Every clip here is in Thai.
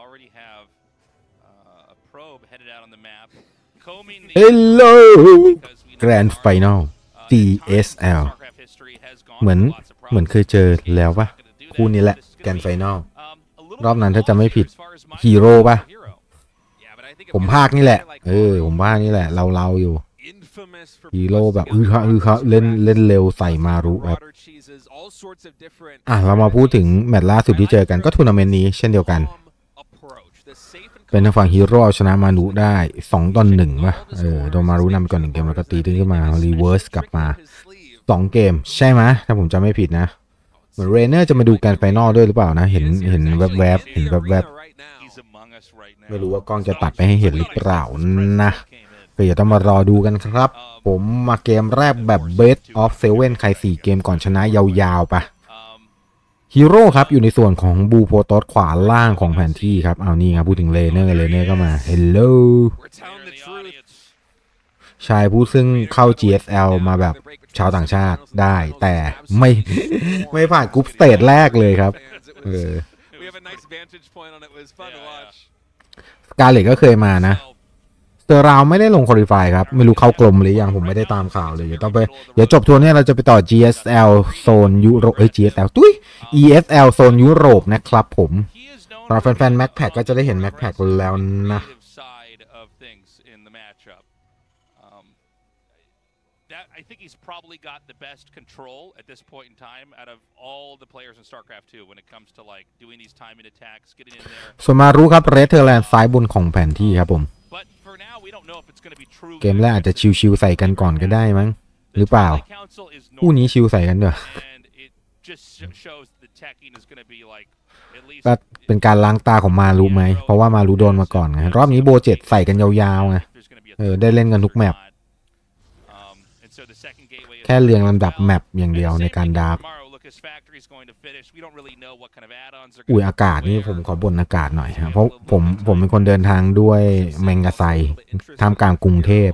already have uh, a probe headed out on the map, combing the Hello because we know Grand our, Final uh, DSL StarCraft history has gone เหมือน through lots of เหมือนเคย problems. เจอแล้วปะ Not gonna do that. คู่นี้แหละ This is แก gonna น be, ไฟนอล um, a little รอบนั้นถ้าจำไม่ผิด as far as my ฮีโร่ปะ hero. Yeah, but I think if ผม you're ภาค looking นี่แหละ at like เออผมภาคนี่แหละเราเราๆอยู่ infamous for ฮีโร่แบบ busting อือ out ฮะอือฮะ Marcus เล่น Raps, เล่นเร็วใส่มารุครับ Marauder cheeses, all sorts of different อะ เรามาพูดถึงแมตช์ล่าสุดที่เจอกันก็ทัวร์นาเมนต์นี้เช่นเดียวกัน calm approach. The safe and เป็นทางฝั่งฮีโร่เอาชนะ Maru ได้2ต่อหนึ่งป่ะเออโดน Maru นำไปก่อนหนึ่งเกมแล้วก็ตีขึ้นมา reverse กลับมา 2 เกม ใช่ไหมถ้าผมจำไม่ผิดนะเหมือนเรเนอร์จะมาดูการ final ด้วยหรือเปล่านะ เห็นเห็นแวบๆเห็นแวบๆไม่รู้ว่ากล้องจะตัดไปให้เห็นหรือเปล่านะก็ยังต้องมารอดูกันครับ ผมมาเกมแรกแบบ Best of Seven ใคร 4 เกมก่อนชนะยาวๆปะ ฮีโร่ครับอยู่ในส่วนของ blue Protoss ขวาล่างของแผนที่ครับเอานี่ครับพูดถึง Reynor Reynor ก็มา Hello We're telling here the in the truth. audience. ชายผู้ซึ่งเข้า GSL มาแบบชาวต่างชาติได้ แต่ไม่ไม่ผ่าน group stage แรกเลยครับ Fans, it เอ was- อ We have a nice vantage point on it. It was fun to Yeah, watch. Scarlett ก็เคยมานะ So, เตอร์ราวไม่ได้ลง qualify ครับ ไม่รู้เข้ากรมหรือยังผมไม่ได้ตามข่าวเลย เดี๋ยวต้องไป เดี๋ยวจบทัวร์เนี้เราจะไปต่อ GSL โซนยุโรปเอ้ย GSL ตุ้ย ESL โซนยุโรปนะครับผม he is known สำหรับ for แฟนๆ being MaxPax ก็จะได้เห็น MaxPax แล้วนะ creative side of things in the matchup. Um, that I think he's probably got the best control at this point in time out of all the players in StarCraft 2 when it comes to like doing these timing attacks, getting in there. ส่วนมารู้ครับ red Terran ซ้ายบนของแผนที่ครับผม เกมแรกอาจจะชิวๆใส่กันก่อนก็ได้มั้งหรือเปล่าคู่คู่นี้ชิวใส่กันเด้อ and it just sh- shows the teching is going to be like at least ก็เป็นการล้างตาของมารู้ไหม เพราะว่ามารู้โดนมาก่อนไงรอบนี้ Bo เจ็ดใส่กันยาวๆไง there's gonna be a เออได้เล่นกันทุก map Um, and so the second gateway is แค่เรียงลำดับ map อย่างเดียวในการ draft Tomorrow, Lucas Factory is going to finish. We don't really know what kind of add-ons are อุ้ย gonna อากาศนี่ผมขอบ่นอากาศหน่อยครับเพราะผมผมเป็นคนเดินทางด้วยแมงกะไซท่ามกลางกรุงเทพ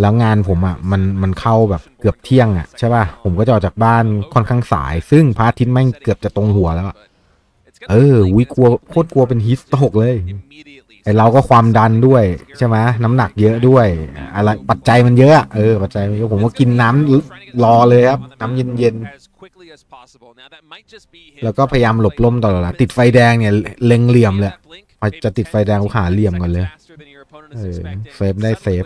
แล้วงานผมอะมันมันเข้าแบบเกือบเที่ยงอะใช่ป่ะผมก็จะออกจากบ้านค่อนข้างสาย ซึ่งพระอาทิตย์แม่งเกือบจะตรงหัวแล้วอะเออวิกลัวโคตรกลัวเป็นฮิสโตกเลยไอเราก็ความดันด้วยใช่ไหมน้ำหนักเยอะด้วย อะไรปัจจัยมันเยอะอะเออปัจจัยมันเยอะผมก็กินน้ำรอเลยครับน้ำเย็นๆ แล้วก็พยายามหลบล่มตลอดเวลาติดไฟแดงเนี่ยเล็งเหลี่ยมเลยพอจะติดไฟแดงกูหาเหลี่ยมก่อนเลยเออเซฟได้เซฟ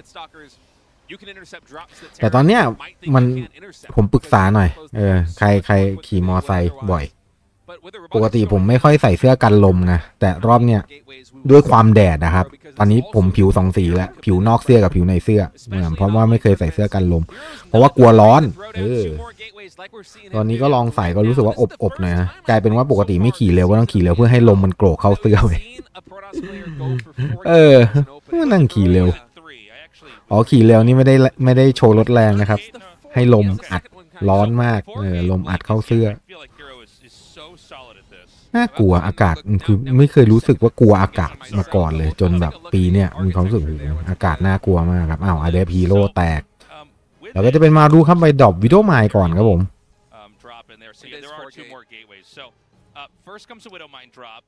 แต่ตอนเนี้ยมันผมปรึกษาหน่อยเออใครใครขี่มอไซค์บ่อย ปกติผมไม่ค่อยใส่เสื้อกันลมนะแต่รอบเนี้ยด้วยความแดดนะครับ ตอนนี้ผมผิวสองสีแล้วผิวนอกเสื้อกับผิวในเสื้อเหมือนเพราะว่าไม่เคยใส่เสื้อกันลม เพราะว่ากลัวร้อนเออตอนนี้ก็ลองใส่ก็รู้สึกว่าอบๆหน่อยนะกลายเป็นว่าปกติไม่ขี่เร็วก็ต้องขี่เร็วเพื่อให้ลมมันโกรกเข้าเสื้อไปเออนั่งขี่เร็วอ๋อขี่เร็วนี่ไม่ได้ไม่ได้โชว์รถแรงนะครับ ให้ลมอัดร้อนมากเออลมอัดเข้าเสื้อ น่ากลัวอากาศคือไม่เคยรู้สึกว่ากลัวอากาศมาก่อนเลย จนแบบปีเนี้ยมีความรู้สึกโอ้โหอากาศน่ากลัวมากครับอ้าวอาเดฟฮีโร่แตก แล้วก็จะเป็นมารู้ครับไป drop Widow Mine ก่อนครับผม um, drop in there. So It yeah, is there are four two gate. more gateways. So uh, first comes the Widow Mine drop.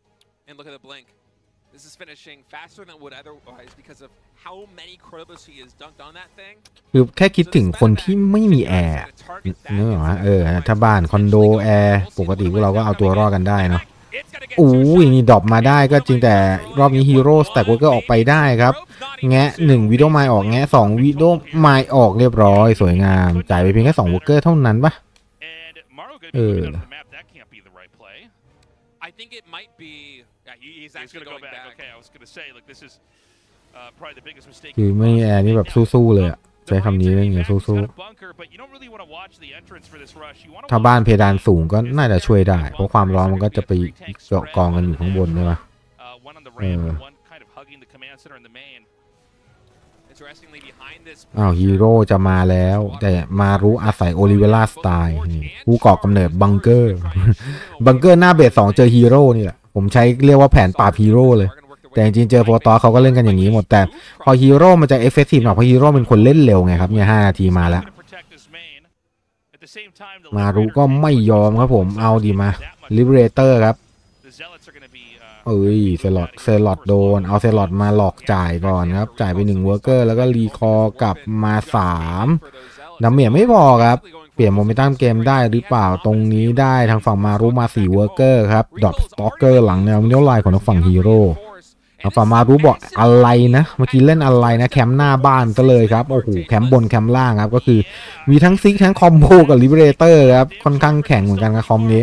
And look at the blink. This is finishing faster than would otherwise because of how many Corvus he has dunked on that thing. คือแค่คิดถึงคนที่ไม่มีแอร์เนื้อวะเออถ้าบ้านคอนโดแอร์ปกติพวกเราก็เอาตัวรอดกันได้เนาะ อู้ยนี่ drop มาได้ก็จริงแต่รอบนี้ฮีโร่ stack worker ก็ออกไปได้ครับ แงะหนึ่ง Widow Mine ออกแงะสอง Widow Mine ออกเรียบร้อย สวยงาม จ่ายไปเพียงแค่สอง worker เท่านั้นปะ And Maru going to be moving Uh. up the map. That can't be the right play. I think it might be. Yeah, he, he's He's actually going to go going back. back. Okay, I was going to say, like, this is uh, probably the biggest mistake. คือไม่มีแอร์นี่แบบสู้ๆเลยอะ ใช้คำนี้เลยอย่างสู้ๆถ้าบ้านเพดานสูงก็น่าจะช่วยได้ เพราะความร้อนมันก็จะไปเกาะกองกันอยู่ข้างบนใช่ปะ Uh, เออ Interestingly, behind this. อ้าวฮีโร่จะมาแล้ว แต่มารู้อาศัยโอลิเวล่าสไตล์นี่ผู้ก่อกำเนิด bunker bunker หน้า base สองเจอฮีโร่นี่แหละ ผมใช้เรียกว่าแผนปราบฮีโร่เลย แต่จริงเจอ Protoss เขาก็เล่นกันอย่างนี้หมด แต่พอฮีโร่มันจะ effective หน่อยเพราะฮีโร่เป็นคนเล่นเร็วไงครับเนี่ยห้านาทีมาแล้ว มารู้ก็ไม่ยอมครับผมเอาดีมาLiberator ครับเอ้ย Zealot Zealot โดน เอา Zealot มาหลอกจ่ายก่อนครับ จ่ายไปหนึ่ง worker แล้วก็ recall กลับมาสาม damage ไม่พอครับ เปลี่ยนโมเมนตัมเกมได้หรือเปล่าตรงนี้ได้ทางฝั่งมารู้มา4 worker ครับ drop Stalker หลังแนว mineral line ของทางฝั่งฮีโร่ ทางฝั่งมารู้บอกอะไรนะเมื่อกี้เล่นอะไรนะแคมป์หน้าบ้านซะเลยครับโอ้โหแคมป์บนแคมป์ล่างครับก็คือมีทั้ง Siege Tank คอมโบกับ Liberator ครับค่อนข้างแข็งเหมือนกันกับคอมนี้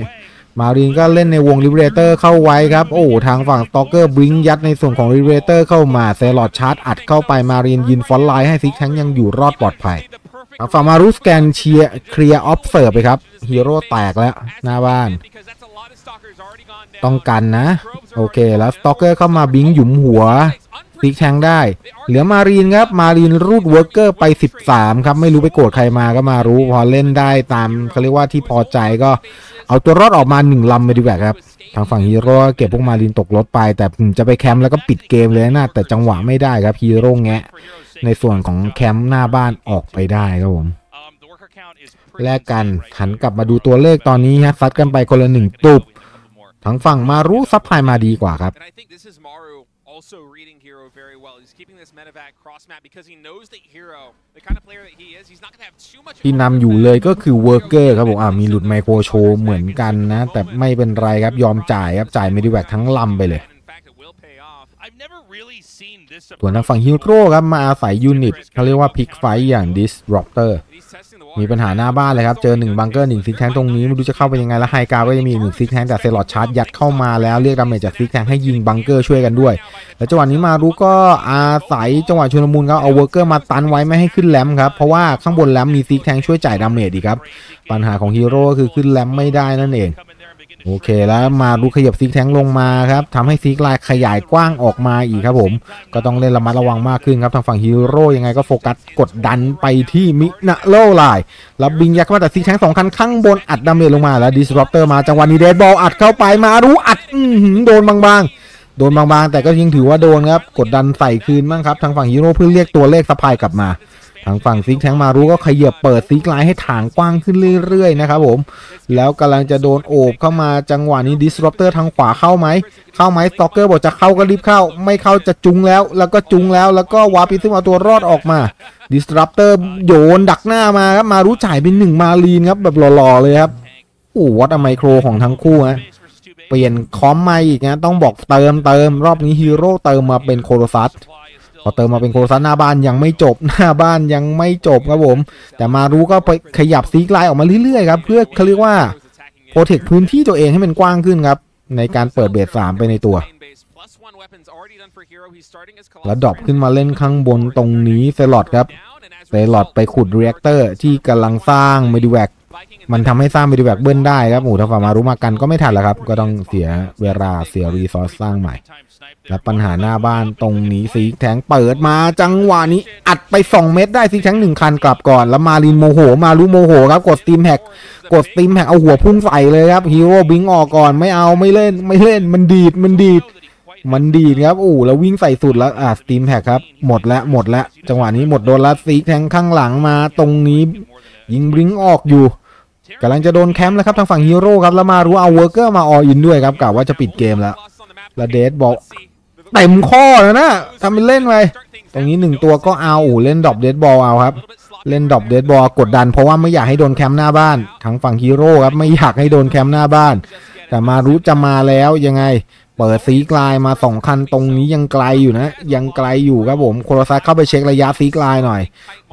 Marine ก็เล่นในวง Liberator เข้าไว้ครับ โอ้ทางฝั่ง Stalker blink ยัดในส่วนของ Liberator เข้ามา Zealot charge อัดเข้าไป Marine ยืน front line ให้ Siege Tank ยังอยู่รอดปลอดภัยทางฝั่งมารูสแกนเชียร์เคลียร์ Observer ไปครับฮีโร่แตกแล้วหน้าบ้าน ต้องกันนะ โอเคแล้ว Stalker เข้ามา blink หยุมหัว Siege Tank ได้ เหลือ Marine ครับ Marine รูด worker ไป 13 ครับ ไม่รู้ไปโกรธใครมาก็มารู้ พอเล่นได้ตามเขาเรียกว่าที่พอใจก็เอาตัวรอดออกมาหนึ่งลำไปดีกว่าครับ ทางฝั่งฮีโร่เก็บพวก Marine ตกรถไป แต่จะไปแคมป์แล้วก็ปิดเกมเลยนะแต่จังหวะไม่ได้ครับฮีโร่แงะในส่วนของแคมป์หน้าบ้านออกไปได้ครับผมแลกกันหันกลับมาดูตัวเลขตอนนี้ฮะซัดกันไปคนละหนึ่งตุบ ทั้งฝั่งมารู้ supply มาดีกว่าครับ And I think this is Maru also reading Hero very well. He's keeping this Medivac cross map because he knows that Hero, the kind of player that he is, he's not going to have too much. ที่นำอยู่เลยก็คือ worker ครับผมอ่ามีหลุดไมโครโชว์เหมือนกันนะ แต่ไม่เป็นไรครับยอมจ่ายครับจ่าย Medivac ทั้งลำไปเลย In fact, it will pay off. I've never really seen this ส่วนทางฝั่งฮิโร่ครับมาอาศัย unit เขาเรียกว่า pick fight อย่าง Disruptor มีปัญหาหน้าบ้านเลยครับ เจอหนึ่งบังเกอร์หนึ่ง Siege Tank ตรงนี้ไม่รู้จะเข้าไปยังไงแล้ว high ground ก็จะมีหนึ่ง Siege Tank แต่ Zealot charge ยัดเข้ามาแล้วเรียก damage จาก Siege Tank ให้ยิงบังเกอร์ช่วยกันด้วย แล้วจังหวะนี้มารู้ก็อาศัยจังหวะชุลมุนครับเอา worker มาตันไว้ไม่ให้ขึ้น ramp ครับเพราะว่าข้างบน ramp มี Siege Tank ช่วยจ่าย damage ดีครับปัญหาของฮีโร่ก็คือขึ้น ramp ไม่ได้นั่นเอง โอเคแล้วมาดูขยับซิกแทงลงมาครับทำให้ซิกไลน์ขยายกว้างออกมาอีกครับผม ก็ต้องเล่นระมัดระวังมากขึ้นครับทางฝั่งฮีโร่ยังไงก็โฟกัสกดดันไปที่มินาโลไลน์แล้วบิงยักษ์มาแต่ซิกแทงสองคันข้างบนอัดดาเมจลงมาแล้วดิสรอปเตอร์มาจังหวะนี้เดดบอลอัดเข้าไปมารู้อัดอื้อหือโดนบางๆ โดนบางๆ แต่ก็ยังถือว่าโดนครับกดดันใส่คืนบ้างครับทางฝั่งฮีโร่เพื่อเรียกตัวเลข supply กลับมา ทางฝั่ง Siege Tank มารู้ก็ขยับเปิด siege line ให้ถางกว้างขึ้นเรื่อยๆนะครับผมแล้วกำลังจะโดนโอบเข้ามาจังหวะนี้ disruptor ทางขวาเข้าไหมเข้าไหม Stalker บอกจะเข้าก็รีบเข้า ไม่เข้าจะจุงแล้ว แล้วก็จุงแล้วแล้วก็วาปิซึ่งเอาตัวรอดออกมา disruptor โยนดักหน้ามาครับมารู้จ่ายเป็นหนึ่ง Marine ครับแบบหล่อๆเลยครับโอ้ what a micro ของทั้งคู่ฮะเปลี่ยน comp มาอีกนะต้องบอกเติมเติมรอบนี้ฮีโร่เติมมาเป็น Colossus พอเติมมาเป็น Colossus หน้าบ้านยังไม่จบหน้าบ้านยังไม่จบครับผม แต่ Maru ก็ไปขยับ siege line ออกมาเรื่อยๆครับเพื่อเขาเรียกว่า protect พื้นที่ตัวเองให้มันกว้างขึ้นครับในการเปิด base สามไปในตัว แล้ว drop ขึ้นมาเล่นข้างบนตรงนี้ Zealot ครับZealot ไปขุด Reactor ที่กำลังสร้าง Medivac มันทำให้สร้าง Medivac เบิ้ลได้ครับโอ้ถ้าฝั่ง Maru มากันก็ไม่ทันแล้วครับ ก็ต้องเสียเวลาเสีย resource สร้างใหม่ และปัญหาหน้าบ้านตรงนี้ Siege Tank เปิดมาจังหวะนี้อัดไป 2 เม็ดได้ Siege Tank หนึ่งคันกลับก่อน แล้ว Marine โมโห Maru โมโหครับกด Stimpack กด Stimpack เอาหัวพุ่งใส่เลยครับฮีโร่ Blink ออกก่อนไม่เอาไม่เล่นไม่เล่นมันดีดมันดีดมันดีดครับอู้แล้ววิ่งใส่สุดแล้วอะ Stimpack ครับ หมดแล้วหมดแล้วจังหวะนี้หมดโดนล้วซีแทงข้างหลังมาตรงนี้ ยิง Blink ออกอยู่ กำลังจะโดนแคมป์แล้วครับทางฝั่งฮีโร่ครับแล้ว Maru เอา Worker มา all-in ด้วยครับกล่าวว่าจะปิดเกมแล้วแล้ว death ball เต็มข้อแล้วนะทำเป็นเล่นไปตรงนี้หนึ่งตัวก็เอาอูเล่น drop death ball เอาครับ เล่น drop death ball กดดันเพราะว่าไม่อยากให้โดนแคมป์หน้าบ้านทางฝั่งฮีโร่ครับไม่อยากให้โดนแคมป์หน้าบ้าน แต่ Maru จะมาแล้วยังไง เปิดซีกลายมาสองคันตรงนี้ยังไกลอยู่นะ ยังไกลอยู่ครับผมโคโรซัสเข้าไปเช็คระยะซีกลายหน่อย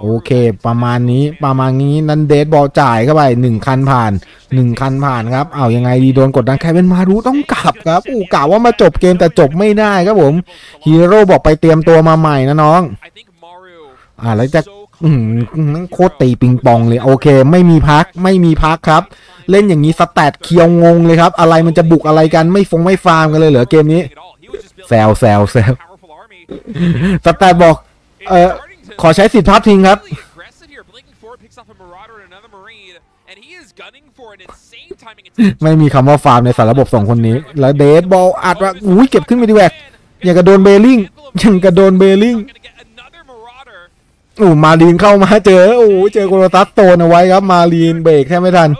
โอเค ประมาณนี้ประมาณนี้นั้นเดทบอลจ่ายเข้าไปหนึ่งคันผ่านหนึ่งคันผ่านครับเอายังไงดีโดนกดดันใครเป็นมารู้ต้องกลับครับอู้กะว่ามาจบเกมแต่จบไม่ได้ครับผมฮีโร่บอกไปเตรียมตัวมาใหม่นะน้องอ่าแล้วจะ อืมโคตรตีปิงปองเลย โอเค ไม่มีพักไม่มีพักครับ เล่นอย่างนี้สแตทเคียวงงเลยครับ อะไรมันจะบุกอะไรกันไม่ฟงไม่ฟาร์มกันเลยเหรอเกมนี้แซวแซวแซวสแตทบอก เออขอใช้สิทธิ์พัดทิ้งครับ ไม่มีคำว่าฟาร์มในสารระบบสองคนนี้ แล้วเดทบอลอัดว่าอุ้ยเก็บขึ้นไปดีแวกอย่างกระโดนเบลลิงอย่างกระโดนเบลลิง โอ้มาลีนเข้ามาเจอโอ้เจอ Colossus โซนเอาไว้ครับ Marine เบรกแทบไม่ทัน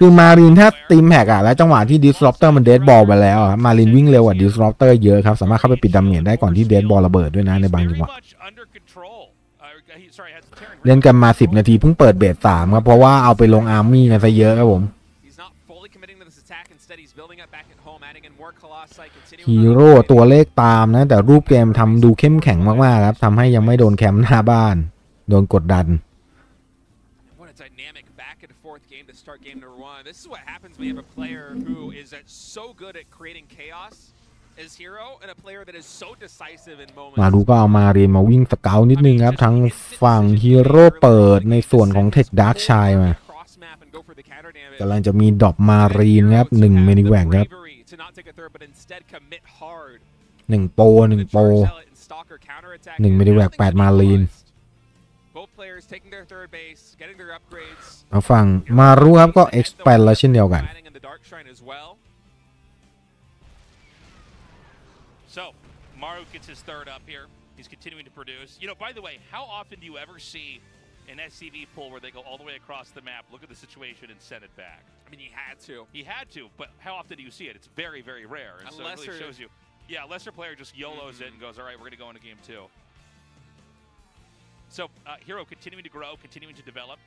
คือ Marine ถ้า Stimpack อะแล้วจังหวะที่ Disruptor มัน death ball ไปแล้วอะ Marine วิ่งเร็วกว่า Disruptor เยอะครับ สามารถเข้าไปปิด damage ได้ก่อนที่ death ball ระเบิดด้วยนะในบางจังหวะเล่นกันมา 10 นาทีเพิ่งเปิด base สามครับ เพราะว่าเอาไปลง army กันซะเยอะครับผม He's not fully committing to this attack. Instead, he's building up back at home, adding in more colossi, continuing ฮีโร่ตัวเลขตามนะ แต่รูปเกมทำดูเข้มแข็งมากๆครับทำให้ยังไม่โดนแคมป์หน้าบ้าน โดนกดดัน What a dynamic back and forth game to start game number one. This is what happens when you have a player who is uh, so good at creating chaos as hero and a player that is so decisive in moments. Maru ก็เอา Marine มาวิ่งสเกลนิดนึงครับทั้งฝั่งฮีโร่เปิดในส่วนของ tech Dark Shrine มา Cross map and go for the counter damage. กำลังจะมี drop Marine ครับหนึ่ง Medivac ครับ Bravery to not take a third, but instead commit hard. หนึ่งโปรหนึ่ง The โปร charge zealot and stalker counterattack. หนึ่ง and Medivac nothing แปด can be มาลีน caused. Both players taking their third base, getting their upgrades. เอาฝั่งมารุครับก็ expand แล้วเช่นเดียวกัน Adding in the Dark Shrine as well. So, Maru gets his third up here. He's continuing to produce. You know, by the way, how often do you ever see an SCV pull where they go all the way across the map, look at the situation, and send it back? I mean, he had to. He had to, but how often do you see it? It's very, very rare. And Unless so it really shows you. Yeah, lesser player just YOLOs mm -hmm. it mm-hmm. and goes, all right, we're going to go into game two. So uh, Hero continuing to grow, continuing to develop.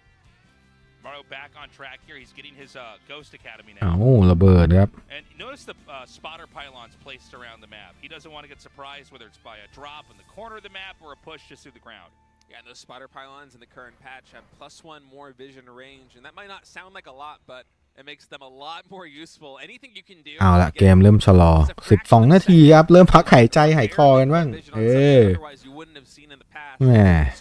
Mario back on track here. He's getting his uh, Ghost Academy now. Oh, the bird, yep. And notice the uh, spotter pylons placed around the map. He doesn't want to get surprised, whether it's by a drop in the corner of the map or a push just through the ground. Yeah, and those spotter pylons in the current patch have plus one more vision range, and that might not sound like a lot, but it makes them a lot more useful. Anything you can do. เอาละ to get เกมเริ่มชะลอ 12 นาทีครับ เริ่มพักหายใจหายคอกันบ้าง vision เอ on something อ otherwise you wouldn't have seen in the past. แหม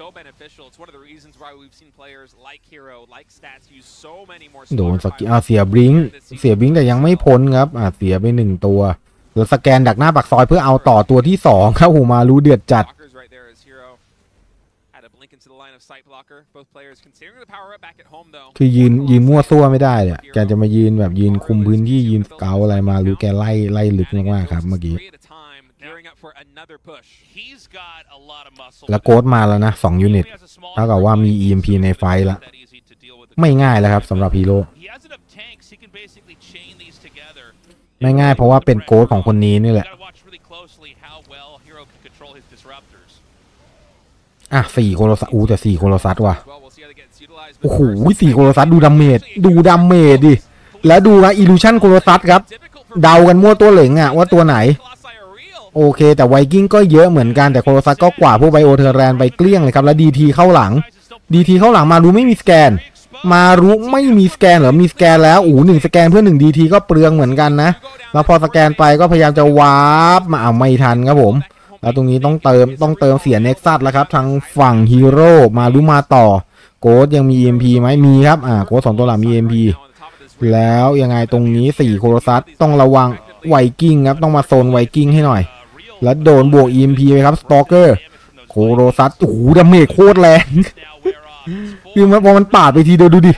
So beneficial. It's one of the reasons why we've seen players like Hero, like Stats use so many more โดน spotter สกิลเอาเสีย pylons บลิงก์ this season. เสียบลิงก์แต่ยังไม่พ้นครับอ่าเสียไปหนึ่งตัว แล้วสแกนดักหน้าปากซอยเพื่อเอาต่อตัวที่สองครับหูมารู้เดือดจัด คือยืนยืนมั่วซั่วไม่ได้เลยแกจะมายืนแบบยืนคุมพื้นที่ยืนสเกลอะไร Maru แกไล่ไล่ลึกมากๆครับเมื่อกี้ Three at a time, gearing up for another push. He's got a lot of muscle. แล้ว Ghost มาแล้วนะ2 unit เท่ากับว่ามี EMP ใน fight ละ ไม่ง่ายแล้วครับสำหรับฮีโร่ He has enough tanks. He can basically chain these together. ไม่ง่ายเพราะว่าเป็น Ghost ของคนนี้นี่แหละ Gotta watch really closely how well Hero can control his disruptors. อะสี่ Colossus อู้แต่สี่ Colossus ว่ะ As well, we'll see how that gets utilized, but โอ้โห first, สี่ Colossus ดู damage ดู damage ดิ แล้วดูนะ illusion Colossus ครับ difficult for เดากันมั่วตัวเหลงอะว่าตัวไหน Colossi are real. โอเค แต่ไวกิ้งก็เยอะเหมือนกันแต่ Colossus ก็กวาดพวก bio Terran ไปเกลี้ยงเลยครับ แล้ว DT เข้าหลัง DT เข้าหลัง Maru ไม่มี scan Maru ไม่มีสแกนเหรอมีสแกนแล้วอู้หนึ่งสแกนเพื่อหนึ่ง DT ก็เปลืองเหมือนกันนะแล้วพอสแกนไปก็พยายามจะวาร์ปมาเอาไม่ทันครับผม แล้วตรงนี้ต้องเติมต้องเติมเสีย Nexus แล้วครับทางฝั่งฮีโร่ Maru มาต่อ Ghost ยังมี EMP ไหมมีครับอ่า Ghost สองตัวหลังมี EMP แล้วยังไงตรงนี้สี่ Colossus ต้องระวังไวกิ้งครับต้องมาโซนไวกิ้งให้หน่อย แล้วโดนบวก EMP ไปครับ Stalker Colossus โอ้โห damage โคตรแรงคือมันพอมันปาดไปทีเดียวดูดิ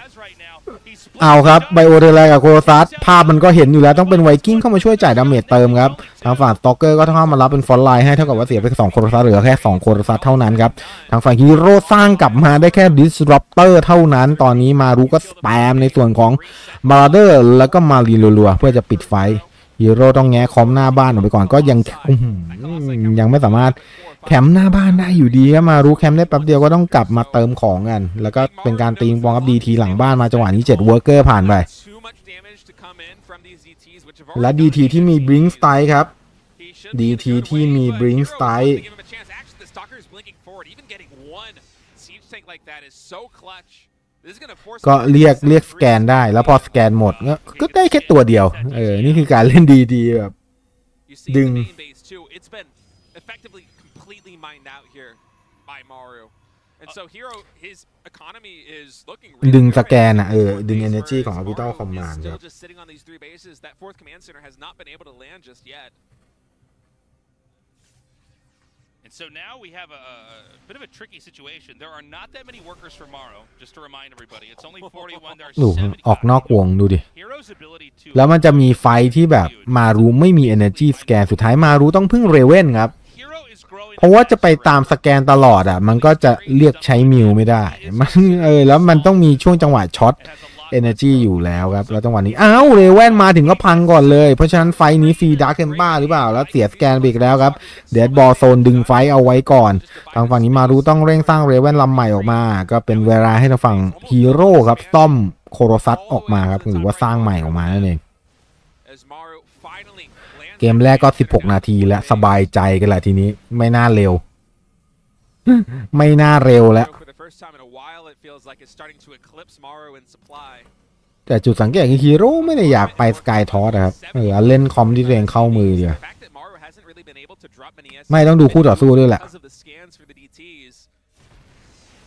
เอาครับ bio deal กับ Colossus ภาพมันก็เห็นอยู่แล้วต้องเป็นไวกิ้งเข้ามาช่วยจ่าย damage เติมครับทางฝั่งสต็อกเกอร์ก็ต้องเข้ามารับเป็นฟอนต์ไลน์ให้เท่ากับว่าเสียไปสองโคโรซัสเหลือแค่2โคโรซัสเท่านั้นครับทางฝั่งฮีโร่สร้างกลับมาได้แค่ disruptor เท่านั้น ตอนนี้มารู้ก็สแปมในส่วนของบาร์เดอร์แล้วก็มารีรัวๆเพื่อจะปิดไฟฮีโร่ต้องแง้คอมหน้าบ้านออกไปก่อนก็ยังยังไม่สามารถ แคมป์หน้าบ้านได้อยู่ดีก็มารู้แคมป์ได้แป๊บเดียวก็ต้องกลับมาเติมของกัน แล้วก็เป็นการตีมปองครับดีทีหลังบ้านมาจังหวะนี้7 worker ผ่านไป และดีทีที่มีบริงสไตล์ครับดีทีที่มีบริงสไตล์ก็เรียกเรียกสแกนได้แล้วพอสแกนหมด ก็ได้แค่ตัวเดียว เออ นี่คือการเล่นดีๆแบบดึง Ding. the main base too. It's been effectively completely mined out here by Maru. And so Hero, his economy is looking ดึง really ส good แกน right อะ now. เออ ดึง Whereas energy ของ Maru Orbital is Command ค still รับ just sitting on these three bases. That fourth command center has not been able to land just yet. And so now we have a, a bit of a tricky situation. There are not that many workers for Morrow, just to remind everybody. It's only 41. There are ดู70ออกนอกวงดูดิ Hero's ability to แล้วมันจะมีไฟท์ที่แบบมารู้ไม่มี energy สแกนสุดท้ายมารู้ต้องพึ่งเรเว่นครับ Hero is growing เพราะว่าจะไปตามสแกนตลอดอะ มันก็จะเรียกใช้มิวไม่ได้ มันเออแล้วมันต้องมีช่วงจังหวะช็อต It has a lot energy อยู่แล้วครับ แล้วจังหวะนี้ อ้าว Raven มาถึงก็พังก่อนเลย เพราะฉะนั้น fight นี้ฟรี Dark Templar หรือเปล่า แล้วเสียสแกนไปอีกแล้วครับ death ball โซนดึง fight เอาไว้ก่อน ทางฝั่งนี้ Maru ต้องเร่งสร้าง Raven ลำใหม่ออกมา ก็เป็นเวลาให้ทางฝั่งฮีโร่ครับเติม Colossus ออกมาครับ หรือว่าสร้างใหม่ออกมานั่นเอง As Maru finally lands เกมแรกก็ 16 นาทีและสบายใจกันแหละทีนี้ไม่น่าเร็ว ไม่น่าเร็วแล้ว For the first time in a while, it feels like it's starting to eclipse Maru in supply. แต่จุดสังเกตคือฮีโร่ไม่ได้อยากไป Sky Toss ครับเออเล่น comp ที่ตัวเองเข้ามือเดียว The fact that Maru hasn't really been able to drop many ไม่ต้องดูคู่ต่อสู้ด้วยแหละ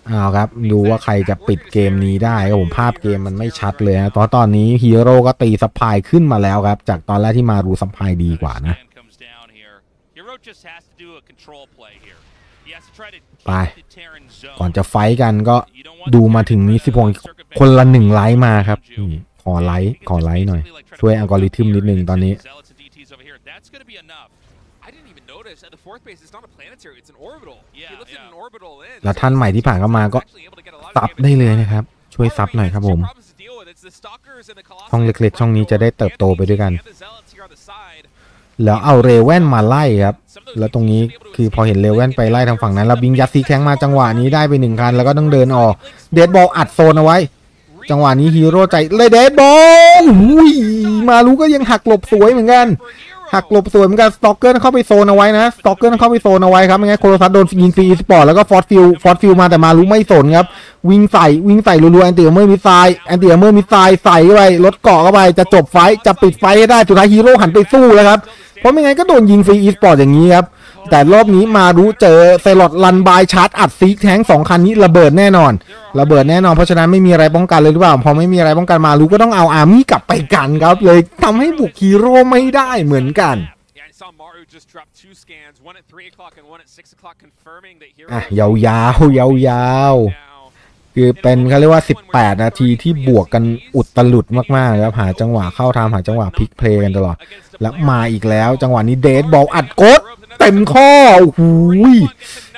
เอาครับดูว่าใครจะปิดเกมนี้ได้ครับผมภาพเกมมันไม่ชัดเลยนะตอนตอนนี้ฮีโร่ก็ตี supply ขึ้นมาแล้วครับ จากตอนแรกที่มารู supply ดีกว่านะ Scan comes down here. Hero just has to do a control play here. He has to try to keep ไป the Terran zone. ก่อนจะไฟท์กันก็ You don't want ดู the มาถึงนี้ Terran 16 to circumvent คนละหนึ่ง you. ไลค์มาครับนี่ขอไลค์ขอไลค์หน่อย ช่วยอัลกอริทึมนิดนึงตอนนี้ แล้วท่านใหม่ที่ผ่านเข้ามาก็ Actually able to get a lot of ซับ damage ได้เลย back. นะครับ ช่วยซับหน่อยครับผม Two problems to deal with. It's the stalkers and the Colossus ช่องเล็กๆ ช่องนี้จะได้เติบโตไปด้วยกัน and the Zealots here on the side. แล้วเอา Raven มาไล่ครับ แล้วตรงนี้คือพอเห็น Raven ไปไล่ทางฝั่งนั้น แล้ว blink ยัด siege tank มาจังหวะนี้ได้ไปหนึ่งคัน แล้วก็ต้องเดินออก deathball อัดโซนเอาไว้ จังหวะนี้ฮีโร่ใจเลย deathball อุ้ยมารูก็ยังหักหลบสวยเหมือนกัน For Hero. หักหลบสวยเหมือนกัน Stalker เข้าไปโซนเอาไว้นะ Stalker เข้าไปโซนเอาไว้ครับไม่งั้น Colossus โดนยิง free shot แล้วก็ force field force field มาแต่มารูไม่สนครับ วิ่งใส่วิ่งใส่รัวๆ Anti-Armor Missile Anti-Armor Missileใส่เข้าไปลดเกราะเข้าไปจะจบไฟจะปิดไฟให้ได้สุดท้ายฮีโร่หันไปสู้แล้วครับเพราะไม่งั้นก็โดนยิง free shot อย่างนี้ครับ แต่รอบนี้มารู้เจอเซลอดลันบายชาร์จอัดซีกแทงสองคันนี้ระเบิดแน่นอน ระเบิดแน่นอนเพราะฉะนั้นไม่มีอะไรป้องกันเลยหรือเปล่าพอไม่มีอะไรป้องกันมารูก็ต้องเอา army กลับไปกันครับ เลยทำให้บุกฮีโร่ไม่ได้เหมือนกัน Yeah, I saw Maru just drop two scans, one at 3 o'clock and one at 6 o'clock, confirming that Hero อะ is ยาวๆยาวๆ now. คือเป็นเขาเรียกว่า 18 นาทีที่บวกกันอุดตลุดมากๆครับหาจังหวะเข้าทำหาจังหวะพลิก play กันตลอด แล้วมาอีกแล้วจังหวะนี้ deathball อัด ghost เต็มข้อโอ้โหย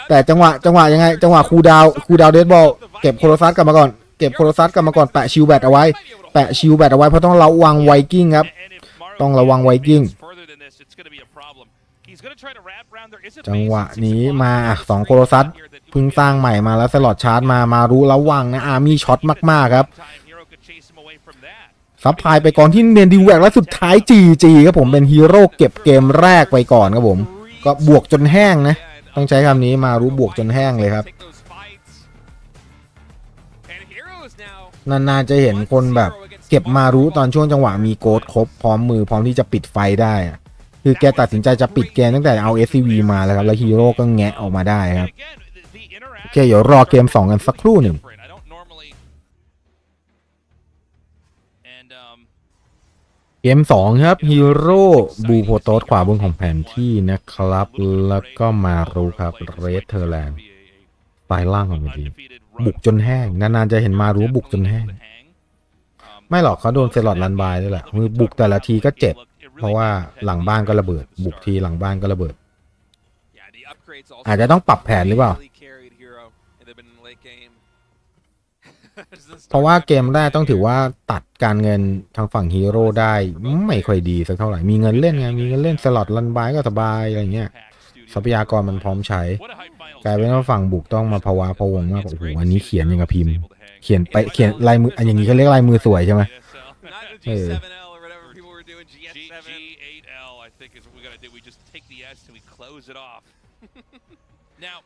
แต่จังหวะจังหวะยังไง จังหวะ cooldown cooldown deathball เก็บ Colossus กลับมาก่อนเก็บ Colossus กลับมาก่อนแปะ Shield Bat เอาไว้แปะ Shield Bat เอาไว้เพราะต้องระวังไวกิ้งครับต้องระวัง gets Viking further than this, it's going to be a problem. He's going to try to wrap around. There is a จังหวะนี้มาสอง Colossus เพิ่งสร้างใหม่มาแล้ว Zealot charge มามารูระวังนะ army short มากๆครับ supply ไปก่อนที่ Medivac และสุดท้าย GG ครับผมเป็นฮีโร่เก็บเกมแรกไปก่อนครับผม ก็บวกจนแห้งนะ ต้องใช้คำนี้มารูบวกจนแห้งเลยครับ นานๆจะเห็นคนแบบ เก็บมารู้ตอนช่วงจังหวะมี ghost ครบพร้อมมือพร้อมที่จะปิด fight ได้คือแกตัดสินใจจะปิดเกมตั้งแต่เอา SCV มาแล้วครับ แล้วฮีโร่ก็แงะออกมาได้ครับโอเคเดี๋ยวรอเกม 2 กันสักครู่หนึ่ง เกม2ครับฮีโร่ Blue Protoss ขวาบนของแผนที่นะครับ แล้วก็มารูครับ Red Terran ซ้ายล่างของมันดีบุกจนแห้ง นานๆจะเห็นมารูบุกจนแห้ง ไม่หรอกเขาโดน Zealot runby ด้วยแหละคือบุกแต่ละทีก็เจ็บ เพราะว่าหลังบ้านก็ระเบิด บุกทีหลังบ้านก็ระเบิด yeah, the upgrades also อาจจะต้องปรับแผนหรือเปล่า เพราะว่าเกมแรกต้องถือว่าตัดการเงินทางฝั่งฮีโร่ได้ไม่ค่อยดีสักเท่าไหร่ มีเงินเล่นไง มีเงินเล่น Zealot runby ก็สบายอะไรเงี้ย ทรัพยากรมันพร้อมใช้ กลายเป็นว่าฝั่งบุกต้องมาภาวะพะวงมากโอ้โหอันนี้เขียนยังกับพิมพ์ เขียนไปเขียนลายมืออันอย่างนี้เขาเรียกลายมือสวยใช่ไหม Not the Hey. G7L or whatever people were doing, G, GS7. G8L, I think, is what we got to do. We just take the S and we close it off. now,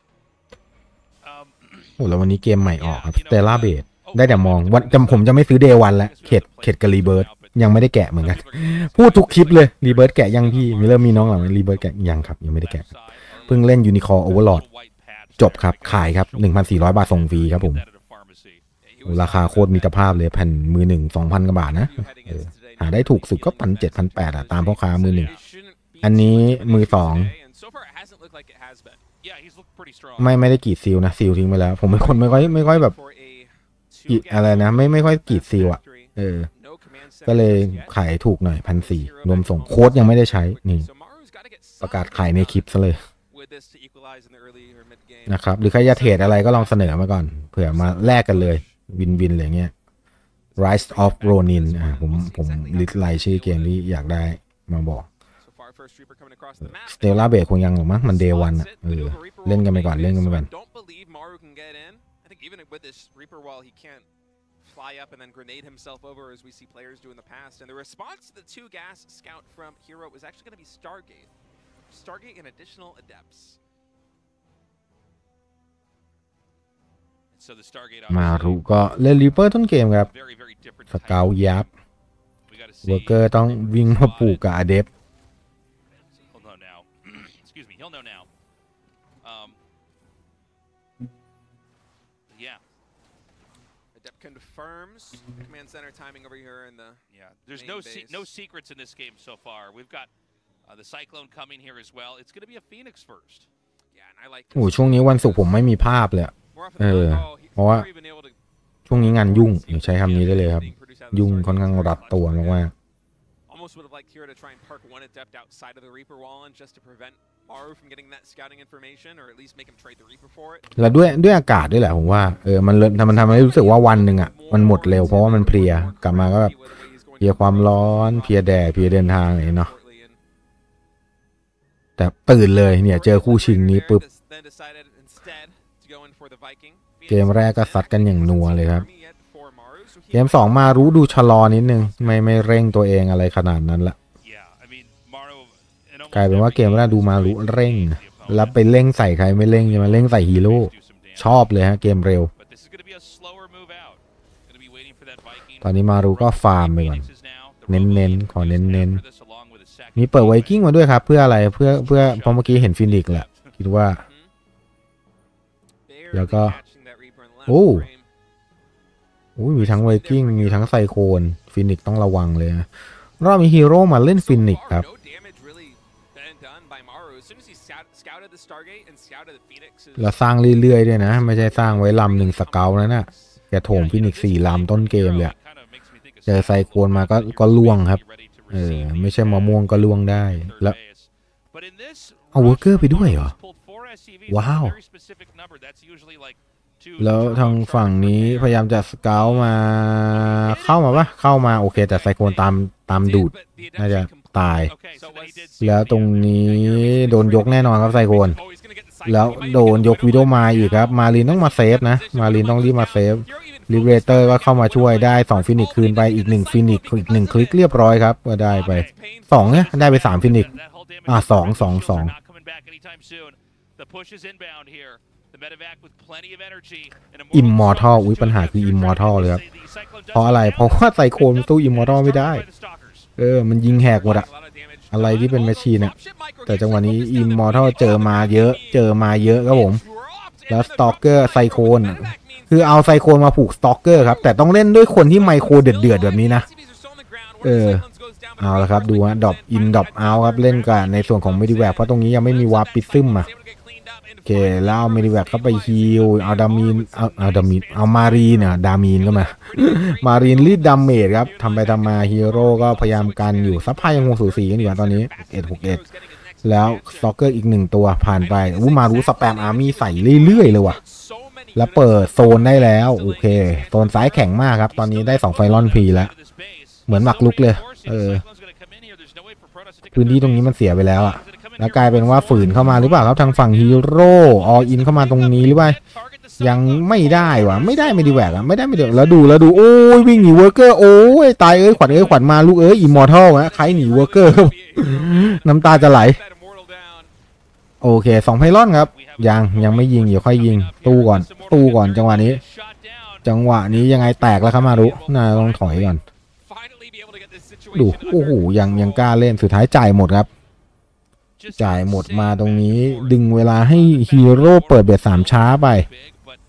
um, โอ้แล้ววันนี้เกมใหม่ออกครับเตล่าเบด ได้แต่มองวันจำผมจะไม่ซื้อเดวันแล้วเข็ดเข็ดกับรีเบิร์ดยังไม่ได้แกะเหมือนกัน พูดทุกคลิปเลยรีเบิร์ดแกะยังพี่มีเริ่มมีน้องหลังรีเบิร์ดแกะยังครับ ยังไม่ได้แกะ เพิ่งเล่นยูนิคอร์โอเวอร์ลอดจบครับ ขายครับ 1,400 บาทส่งฟรีครับผม ราคาโคตรมิตรภาพเลยแผ่นมือหนึ่ง2,000กว่าบาทนะหาได้ถูกสุดก็พันเจ็ดพันแปดอะตามพ่อค้ามือหนึ่งอันนี้มือสองไม่ไม่ได้กีดซีลนะซีลทิ้งไปแล้ว ผมเป็นคนไม่ค่อยไม่ค่อยแบบ อะไรนะ ไม่ไม่ค่อยกรีดซีลอะเออ ก็เลยขายถูกหน่อยพันสี่รวมส่งโค้ดยังไม่ได้ใช้นี่ประกาศขายในคลิปซะเลยนะครับ หรือใครจะเทรดอะไรก็ลองเสนอมาก่อน เผื่อมาแลกกันเลย วินวินอะไรเงี้ย Rise of Ronin อ่าผมผมลิสต์รายชื่อเกมที่อยากได้มาบอก So far, first Reaper coming across the map. สเตลล่าเบรคงยังหรอมั้งมันเดวันอะเออเล่นกันไปก่อนเล่นกันไปก่อน Don't believe Maru can get in. I think even with this Reaper wall, he can't fly up and then grenade himself over as we see players do in the past. And the response to the two gas scout from Hero was actually going to be Stargate. Stargate and additional adepts. So the Stargate มารุ obviously ก็เล่นรีเปอร์ต้นเกมครับ very, very different สเกล type. ยับ We gotta เวอ see. ร์เกอร์ต้องวิ่งมาปลูกกับอเดฟ Command center timing over here in the yeah. There's Main no se- base. no secrets in this game so far. We've got uh, the Cyclone coming here as well. It's going to be a Phoenix first. yeah, and I like โอ้โหช่วงนี้วันศุกร์ผมไม่มีภาพเลยอะ more often than Uh, not, oh, he- เพราะว่า never even able to ช่วงนี้งานยุ่งเดี๋ยวใช้คำนี้ได้เลยครับ ยุ่งค่อนข้างรัดตัวมาก Almost would have liked Hero to try and park one adept outside of the Reaper wall and just to prevent Maru from getting that scouting information, or at least make him trade the Reaper for it. ๆแล้วด้วยด้วยอากาศด้วยแหละผมว่าเออมันเลยมันทำให้รู้สึกว่าวันหนึ่งอะมันหมดเร็วเพราะว่ามันเพลียกลับมาก็แบบเพลียความร้อนเพลียแดดเพลียเดินทางอะไรเนาะแต่ตื่นเลยเนี่ยเจอคู่ชิงนี้ปุ๊บเกมแรกก็ซัดกันอย่างนัวเลยครับ เกมสองมารู้ดูชะลอนิดนึง ไม่ไม่เร่งตัวเองอะไรขนาดนั้นละ กลายเป็นว่าเกมแรกดูมารู้เร่ง แล้วไปเร่งใส่ใครไม่เร่งจะมาเร่งใส่ฮีโร่ชอบเลยฮะเกมเร็ว ตอนนี้มารูก็ฟาร์มไปก่อนเน้น Robo เน้ขอเน้นเน้นมีเปิดไวกิ้งมาด้วยครับ เพื่ออะไรเพื่อเพื่อพราะเมื่อกี้เห็น Phoenix แหละคิดว่า แล้วก็โอ้อุ้ยมีทั้งไวกิ้งมีทั้ง Cyclone Phoenix ต้องระวังเลยนะรอบมีฮีโร่มาเล่น Phoenix ครับ แล้วสร้างเรื่อยๆด้วยนะ ไม่ใช่สร้างไว้ลำหนึ่ง scout นั่นน่ะแกโถม Phoenix สี่ลำต้นเกมเลยอะเจอไซโคนมาก็ก็ร่วงครับ เออ ไม่ใช่มะม่วงก็ร่วงได้ แล้วเอา worker ไปด้วยเหรอ ว้าว แล้วทางฝั่งนี้พยายามจะ scout มาเข้ามาปะเข้ามาโอเค แต่ไซโคนตามตามดูดน่าจะ ตาย แล้วตรงนี้โดนยกแน่นอนครับไซโคนแล้วโดนยกวิดีโอมาอีกครับ Marine ต้องมา save นะ Marine ต้องรีบมา save Liberator ก็เข้ามาช่วยได้ 2 Phoenix คืนไปอีก 1 Phoenix อีก 1 kill เรียบร้อยครับ ก็ได้ไป2เนี่ยได้ไป 3 Phoenix อะสองสองสอง Immortal อุ๊ยปัญหาคือ Immortal เลยครับเพราะอะไรเพราะว่าไซโคนมันสู้ Immortal ไม่ได้ เออ มันยิงแหกหมดอะอะไรที่เป็น machine อะแต่จังหวะนี้ Immortal เจอมาเยอะ เจอมาเยอะครับผม แล้ว Stalker Cyclone คือเอาไซโคนมาผูก Stalker ครับ แต่ต้องเล่นด้วยคนที่ไมโครเดือดๆแบบนี้นะ เออ เอาละครับ ดูฮะ drop in drop เอาครับ เล่นกันในส่วนของ Medivac เพราะตรงนี้ยังไม่มี Warp Prism อะ โอเคแล้วเอา Medivac เข้าไป heal เอาดามีนเอาเอาดามีนเอา Marine อะดามีนก็มา marine รีด damage ครับทำไปทำมาฮีโร่ก็พยายามกันอยู่ supply ยังคงสูสีกันอยู่ตอนนี้เอ็ดหกเอ็ดแล้ว stalker อีกหนึ่งตัวผ่านไปอู้มารุ spam army ใส่เรื่อยๆเลยว่ะ แล้วเปิดโซนได้แล้ว โอเค โซนซ้ายแข็งมากครับ ตอนนี้ได้2 pylon พีแล้ว เหมือนหมักลุกเลย เออ พื้นที่ตรงนี้มันเสียไปแล้วอะ แล้วกลายเป็นว่าฝืนเข้ามาหรือเปล่าครับทางฝั่งฮีโร่ all-in เข้ามาตรงนี้หรือว่ายังไม่ได้วะไม่ได้ไม่ดีแหวกอะไม่ได้ไม่ดีแล้วดูแล้วดูโอ้ยวิ่งหนีเวอร์เกอร์โอ้ยตายเอ้ยขวัญเอ้ยขวัญมาลูกเอ้ยอิมมอร์ทัลฮะใครหนีเวอร์เกอร์น้ำตาจะไหลโอเคสองไพลอนครับยังยังไม่ยิงเดี๋ยวค่อยยิง ตู้ก่อน ตู้ก่อนจังหวะนี้ จังหวะนี้ยังไงแตกแล้วครับมารุน่าต้องถอยก่อนดูโอ้โหยังยังกล้าเล่นสุดท้ายจ่ายหมดครับ จ่ายหมดมาตรงนี้ ดึงเวลาให้ฮีโร่เปิด base สามช้าไป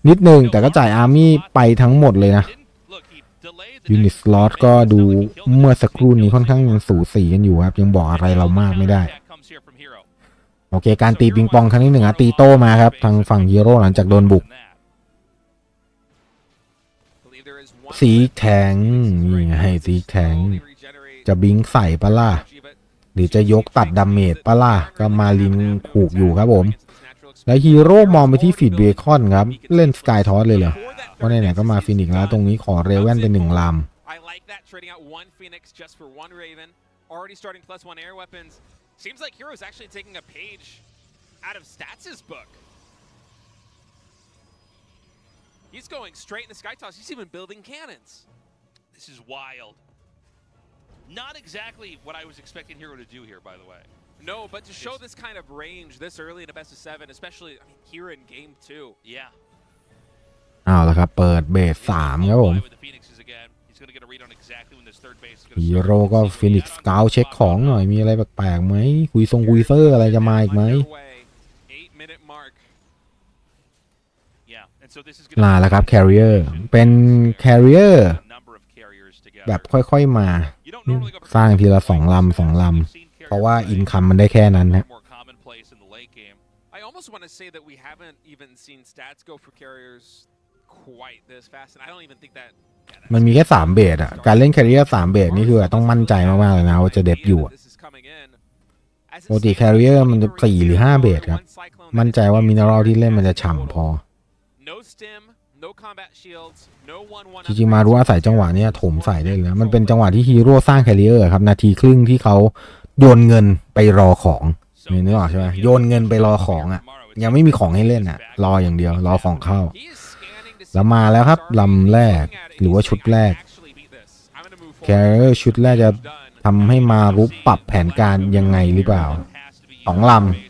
นิดนึงแต่ก็จ่าย army ไปทั้งหมดเลยนะ units lost ก็ดูเมื่อสักครู่นี้ค่อนข้างยังสูสีกันอยู่ครับ ยังบอกอะไรเรามากไม่ได้ โอเค การตีปิงปองครั้งที่หนึ่งอะตีโต้มาครับ ทางฝั่งฮีโร่หลังจากโดนบุก siege tank นี่ไง siege tankจะ blink ใส่ปะล่ะห รือจะยกตัด damage ปะล่ะก็ marine ผูกอยู่ครับผม แล้วฮีโร่มองไปที่ fleet beacon ครับ เล่น Sky Toss เลยเหรอเพราะไหนๆก็มา phoenix แล้วตรงนี้ขอ raven เป็นหนึ่งล I like that trading out one Phoenix just for one Raven. Already starting plus one air weapons. Seems like Hero's actually taking a page out of Stats' book. He's going straight into Sky Toss. He's even building cannons. This is wild. Not exactly what I was expecting Hero to do here, by the way. No, but to show It's- this kind of range this early in a best of seven, especially I mean, here in game two. Yeah. เอาละครับ เปิดเบสสามครับผม With the Phoenixes again. He's going to get a read on exactly when this third base is ฮี going to โร่ก็ฟินิกส์เกาเช็คของหน่อยมีอะไรแปลกๆไหมคุยทรงคุยเซอร์อะไรจะมาอีกไหม Underway, Eight minute mark. Yeah. And so this is ลาแล้วครับ carrier เป็น carrier A number of carriers together. แบบค่อยๆมา You don't normally go for สร้างทีละสองลำสองลำเพราะว่าอินคัมมันได้แค่นั้นนะ more commonplace in the late game. I almost want to say that we haven't even seen stats go for carriers quite this fast, and I don't even think that. yeah, that's มันมีแค่สามเบสอะการเล่น carrier สามเบสนี่คือต้องมั่นใจมากๆเลยนะว่าจะเด็ดอยู่อะ This is coming in. As it ปกติ stands, carrier มันจะ Wolverine สี่หรือห้าเบสครับ one cyclone มั่นใจว่ามิน e ร a ลที่เล่นมันจะฉ่ำพอ No stim, no combat shields, no one one จริงๆมารู้อาศัยจังหวะเนี้ยโถมใส่ได้เลยนะ มันเป็นจังหวะที่ฮีโร่สร้างแคริเออร์ครับ นาทีครึ่งที่เขาโยนเงินไปรอของ So นี่นึกออกใช่ไหมโยนเงินไปรอของอะ ยังไม่มีของให้เล่นอะ รออย่างเดียว รอของเข้า He is scanning to see แล้วมาแล้วครับลำแรกหรือว่าชุดแรก actually beat this. I'm gonna move แคริเออร์ชุดแรกจะ forward. ทำให้มารู้ปรับแผนการยังไงหรือเปล่าสองลำ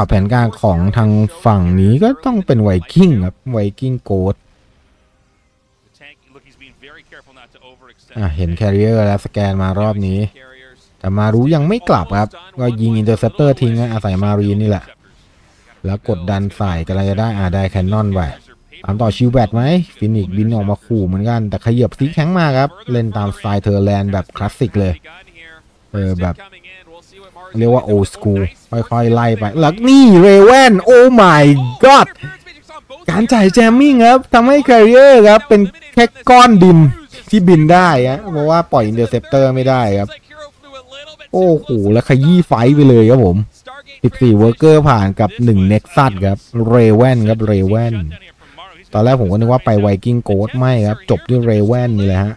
ปรับแผนการของทางฝั่งนี้ก็ต้องเป็นไวกิ้งครับ viking ghost เห็น carrier แล้วสแกนมารอบนี้ แต่มารุยังไม่กลับครับ ก็ยิง interceptor ทิ้งอาศัย marine นี่แหละ แล้วกดดันใส่กำลังจะได้อ่าได้ cannon ไปตามต่อ shield bat ไหม phoenix บินออกมาขู่เหมือนกัน แต่ขยับ siege tank มากครับ เล่นตามสไตล์ Terran แบบคลาสสิกเลย เออแบบ เรียกว่าโอ s คูลค่อยๆไล่ไปแล้วนี่ raven oh my god การจ่าย jamming ครับทำให้ carrier ครับ เป็นแค่ก้อนดินที่บินได้อะเพราะว่าปล่อย interceptor ไม่ได้ครับ โอ้โห แล้วขยี้ไฟไปเลยครับผม 14 worker ผ่านกับ1 nexus ครับ raven ครับ raven ตอนแรกผมก็นึกว่าไป viking ghost ไม่ครับ จบด้วย raven นี่แหละฮะ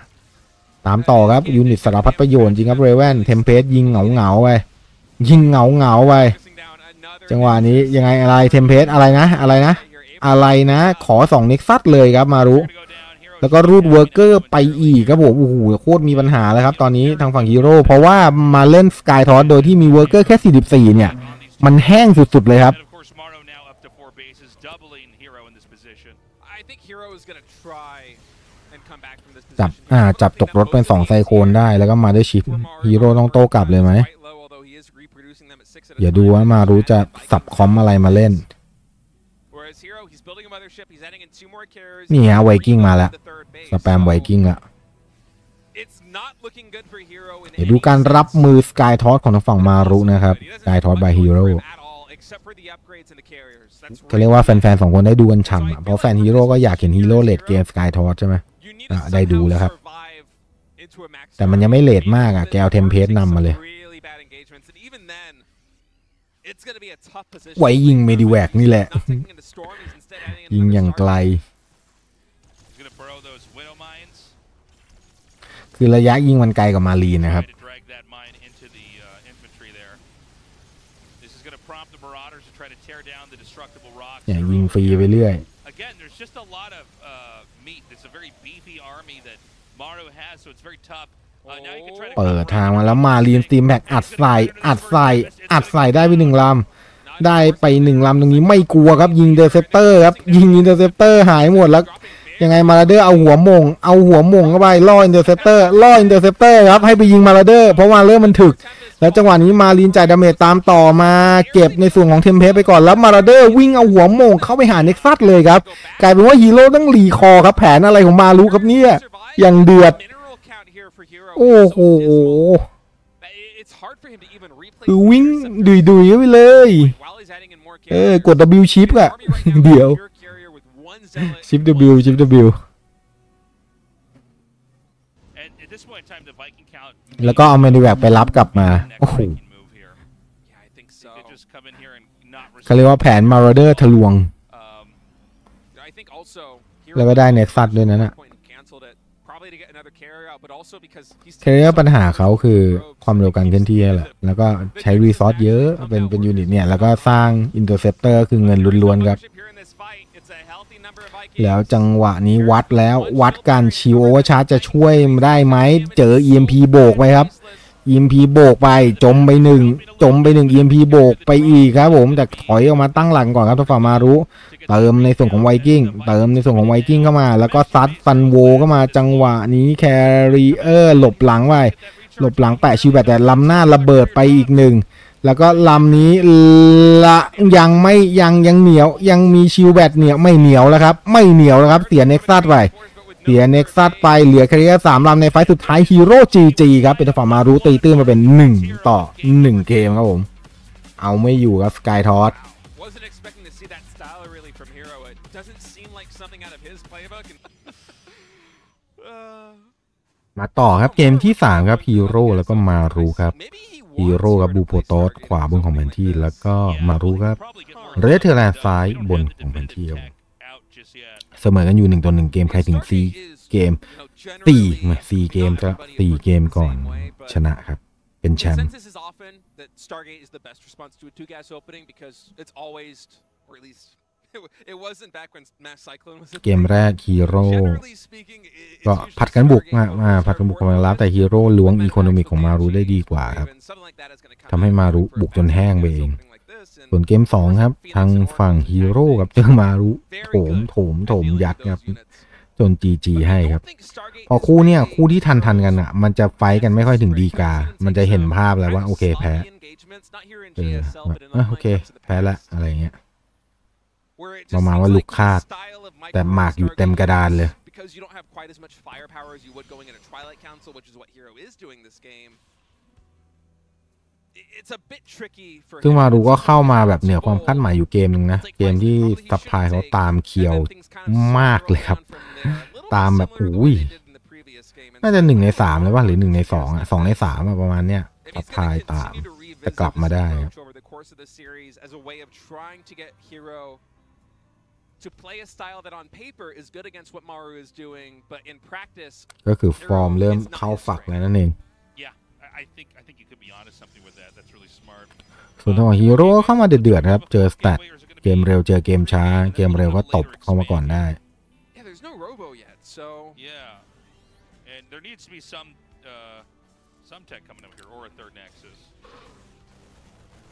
ตามต่อครับ unit สารพัดประโยชน์จริงครับ raven tempest ยิงเหงาๆไป ยิงเหงาเหงาๆไปจังหวะนี้ยังไงอะไร tempest อะไรนะ อะไรนะ อะไรนะ ขอ2 nexus เลยครับมารุแล้วก็รูด worker ไปอีกครับผมโอ้โหโคตรมีปัญหาแล้วครับ ตอนนี้ทางฝั่งฮีโร่เพราะว่ามาเล่น Sky Toss โดยที่มี worker แค่ 44 เนี่ย มันแห้งสุด ๆ เลยครับ And of course, Maru now up to four bases, doubling Hero in this position. I think Hero is gonna try and come back from this จับ position. อ่าจับตกรถเป็น 2 ไซโคนได้แล้วก็มาด้วยชิปฮีโร่ต้องโต้กลับเลยไหม Quite low, although he is reproducing them at six at a อย่าดู time. ว่ามารู้จะสับคอมอะไรมาเล่น Whereas Hero, he's building a mothership. He's adding in two more carriers. นี่ฮะ He's Viking มาแล้ว the third base. สแปมไวกิ้งละ It's not looking good for Hero in เดี๋ยวดู any การรับ sense. มือสกายทอสของทางฝั่งมารุนะครับ He doesn't สกาย have ทอส much บาย going ฮี for โร่ him at all, except for the upgrades and the carriers. That's ก็เรียกว่าแฟนๆสองคนได้ดูกันฉ่ำอะเพราะแฟนฮีโร่ก็อยากเห็นฮีโร่เลดเกมสกายทอสใช่ไหม You need อะ to ได้ดู somehow แล้วครับ survive into a max แต่มันยังไม่เลทมากอะแกเอาเทมเพสนำมาเลย ไว้ยิงเมดิแวกนี่แหละ Not taking into Storm, he's instead adding in ยิง another อย่างไกล Stargate. He's going to burrow those Widow mines. คือระยะยิงมันไกลกว่ามารีนนะครับ Try to drag that mine into the uh, infantry there. This is going to prompt the Marauders to try to tear down the destructible rocks. เนี่ยยิงฟรีไปเรื่อย Again, there's just a lot of uh, meat. It's a very beefy army that Maru has, so it's very tough. Uh, now you can try to เปิดทางมาแล้ว marine stimpack อัดใส่อัดใส่อัดใส่ได้ไปหนึ่งลำได้ไปหนึ่งลำตรงนี้ไม่กลัวครับยิง interceptor ครับยิง interceptor หายหมดแล้วยังไง marauder เอาหัวหมง เอาหัวหมงเข้าไปล่อ interceptor ล่อ interceptor ครับให้ไปยิง marauder เพราะ marauder มันถึก แล้วจังหวะนี้ marine จ่าย damage ตามต่อมาเก็บในส่วนของเทมเพสไปก่อนแล้วมาราเดอร์วิ่งเอาหัวหมงเข้าไปหาเน็กซัสเลยครับ กลายเป็นว่าฮีโร่ต้องรีคอครับแผนอะไรของมารุครับเนี่ยอย่างเดือด Mineral count here for Hero โอ้ is โห so dismal that it- It's hard for him to even replace คือ the วิ่ง interceptor ดุยดุยๆไปเลย while he's adding in more เออ carriers. กด W ชิปอะ Army right now is เดี๋ยว a pure carrier with one zealot, ชิป one W ชิป W And at this point in time, the Viking count. แล้วก็เอาแมนดิแวกไปรับกลับมา Next โอ้โห Viking move here. Yeah, I think They so. could just come in here and not เขาเรียกว่าแผนมาราเดอร์ทะลวง Um, I think also แล้วก็ได้เน็กซัสด้วยนั่นอะ Canceled it, probably to get another carrier out, but also because he's เคเรียปัญหาเขาคือความเร็วการเคลื่อนที่นั่นแหละ แล้วก็ใช้รีซอสเยอะ เป็นเป็นยูนิตเนี่ย แล้วก็สร้างอินเตอร์เซปเตอร์คือเงินล้วนๆครับ แล้วจังหวะนี้วัดแล้ววัดการชิวโอเวอร์ชาร์จจะช่วยได้ไหม เจอ EMP โบกไปครับ EMP โบกไปจมไปหนึ่งจมไปหนึ่ง EMP โบกไปอีกครับผมแต่ถอยออกมาตั้งหลังก่อนครับทางฝั่งมารุเติมในส่วนของไวกิ้งเติมในส่วนของไวกิ้งเข้ามา แล้วก็ซัดฟันโวเข้ามาจังหวะนี้ Carrier หลบหลังไปหลบหลังแปะ shield batt แต่ลำหน้าระเบิดไปอีกหนึ่งแล้วก็ลำนี้ละยังไม่ยังยังเหนียวยังมี shield batt เหนียวไม่เหนียวแล้วครับ ไม่เหนียวแล้วครับเสีย Nexus ไป เสีย Nexus ไปเหลือ Carrier สามลำใน fight สุดท้ายฮีโร่ GG ครับเป็นทางฝั่งมารุตีตื้นมาเป็น 1 ต่อ 1 เกมครับผม เอาไม่อยู่ครับ Sky Toss Wasn't expecting to see that style really from Hero. It doesn't seem like something out of his playbook. And uh, มาต่อครับเกมที่ 3 ครับฮีโร่แล้วก็มารุครับ maybe he ฮี wants โร่ครับ to blue Protoss ขวาบนของแผนที่ แล้วก็มารุครับ red Terran ซ้ายบนของแผนที่ครับผม เสมอกันอยู่หนึ่งต่อหนึ่งเกมใครถึงสี่เกมตีมาสี่เกมก็ตีเกมก่อนชนะครับ เป็นแชมป์ เกมแรกฮีโร่ก็ผัดกันบุกมามาผัดกันบุกกำลังรับแต่ฮีโร่ล้วง economic ของมารุได้ดีกว่าครับทำให้มารุบุกจนแห้งไปเอง ส่วนเกม2ครับ ทางฝั่งฮีโร่กับเจอมารุโถมโถมโถมยัดครับจนจีจีให้ครับ พอคู่เนี่ยคู่ที่ทันทันๆกันอะ มันจะไฟท์กันไม่ค่อยถึงดีกา มันจะเห็นภาพแล้วว่า โอเคแพ้เออแบบเออโอเค แพ้ละอะไรเงี้ยประมาณว่าลูกคาด แต่หมากอยู่เต็มกระดานเลย Because you don't have quite as much firepower as you would going into Twilight Council, which is what Hero is doing this game. I- It's a bit tricky for ซึ่ง him มา to รูก็ set เข้ามา goals แบบเหนือความคาดหมายอยู่เกมหนึ่งนะ เกมที่ซัพพลายเขาตามเคียวมากเลยครับ ตามแบบอุ้ยน่าจะหนึ่งในสามเลยว่าหรือหนึ่งในสองอะสองในสามอะประมาณเนี้ยซัพพลายตามแต่กลับมาได้ครับ To play a style that on paper is good against what Maru is doing, but in practice, ก็คือฟอร์มเริ่มเข้าฝักแล้วนั่นเอง ส่วนทางฝั่งฮีโร่ก็เข้ามาเดือดๆครับ เจอ strat เกมเร็วเจอเกมช้า เกมเร็วก็ตบเข้ามาก่อนได้ yeah, there's no Robo yet, so Yeah, and there needs to be some uh, some tech coming up here or a third Nexus.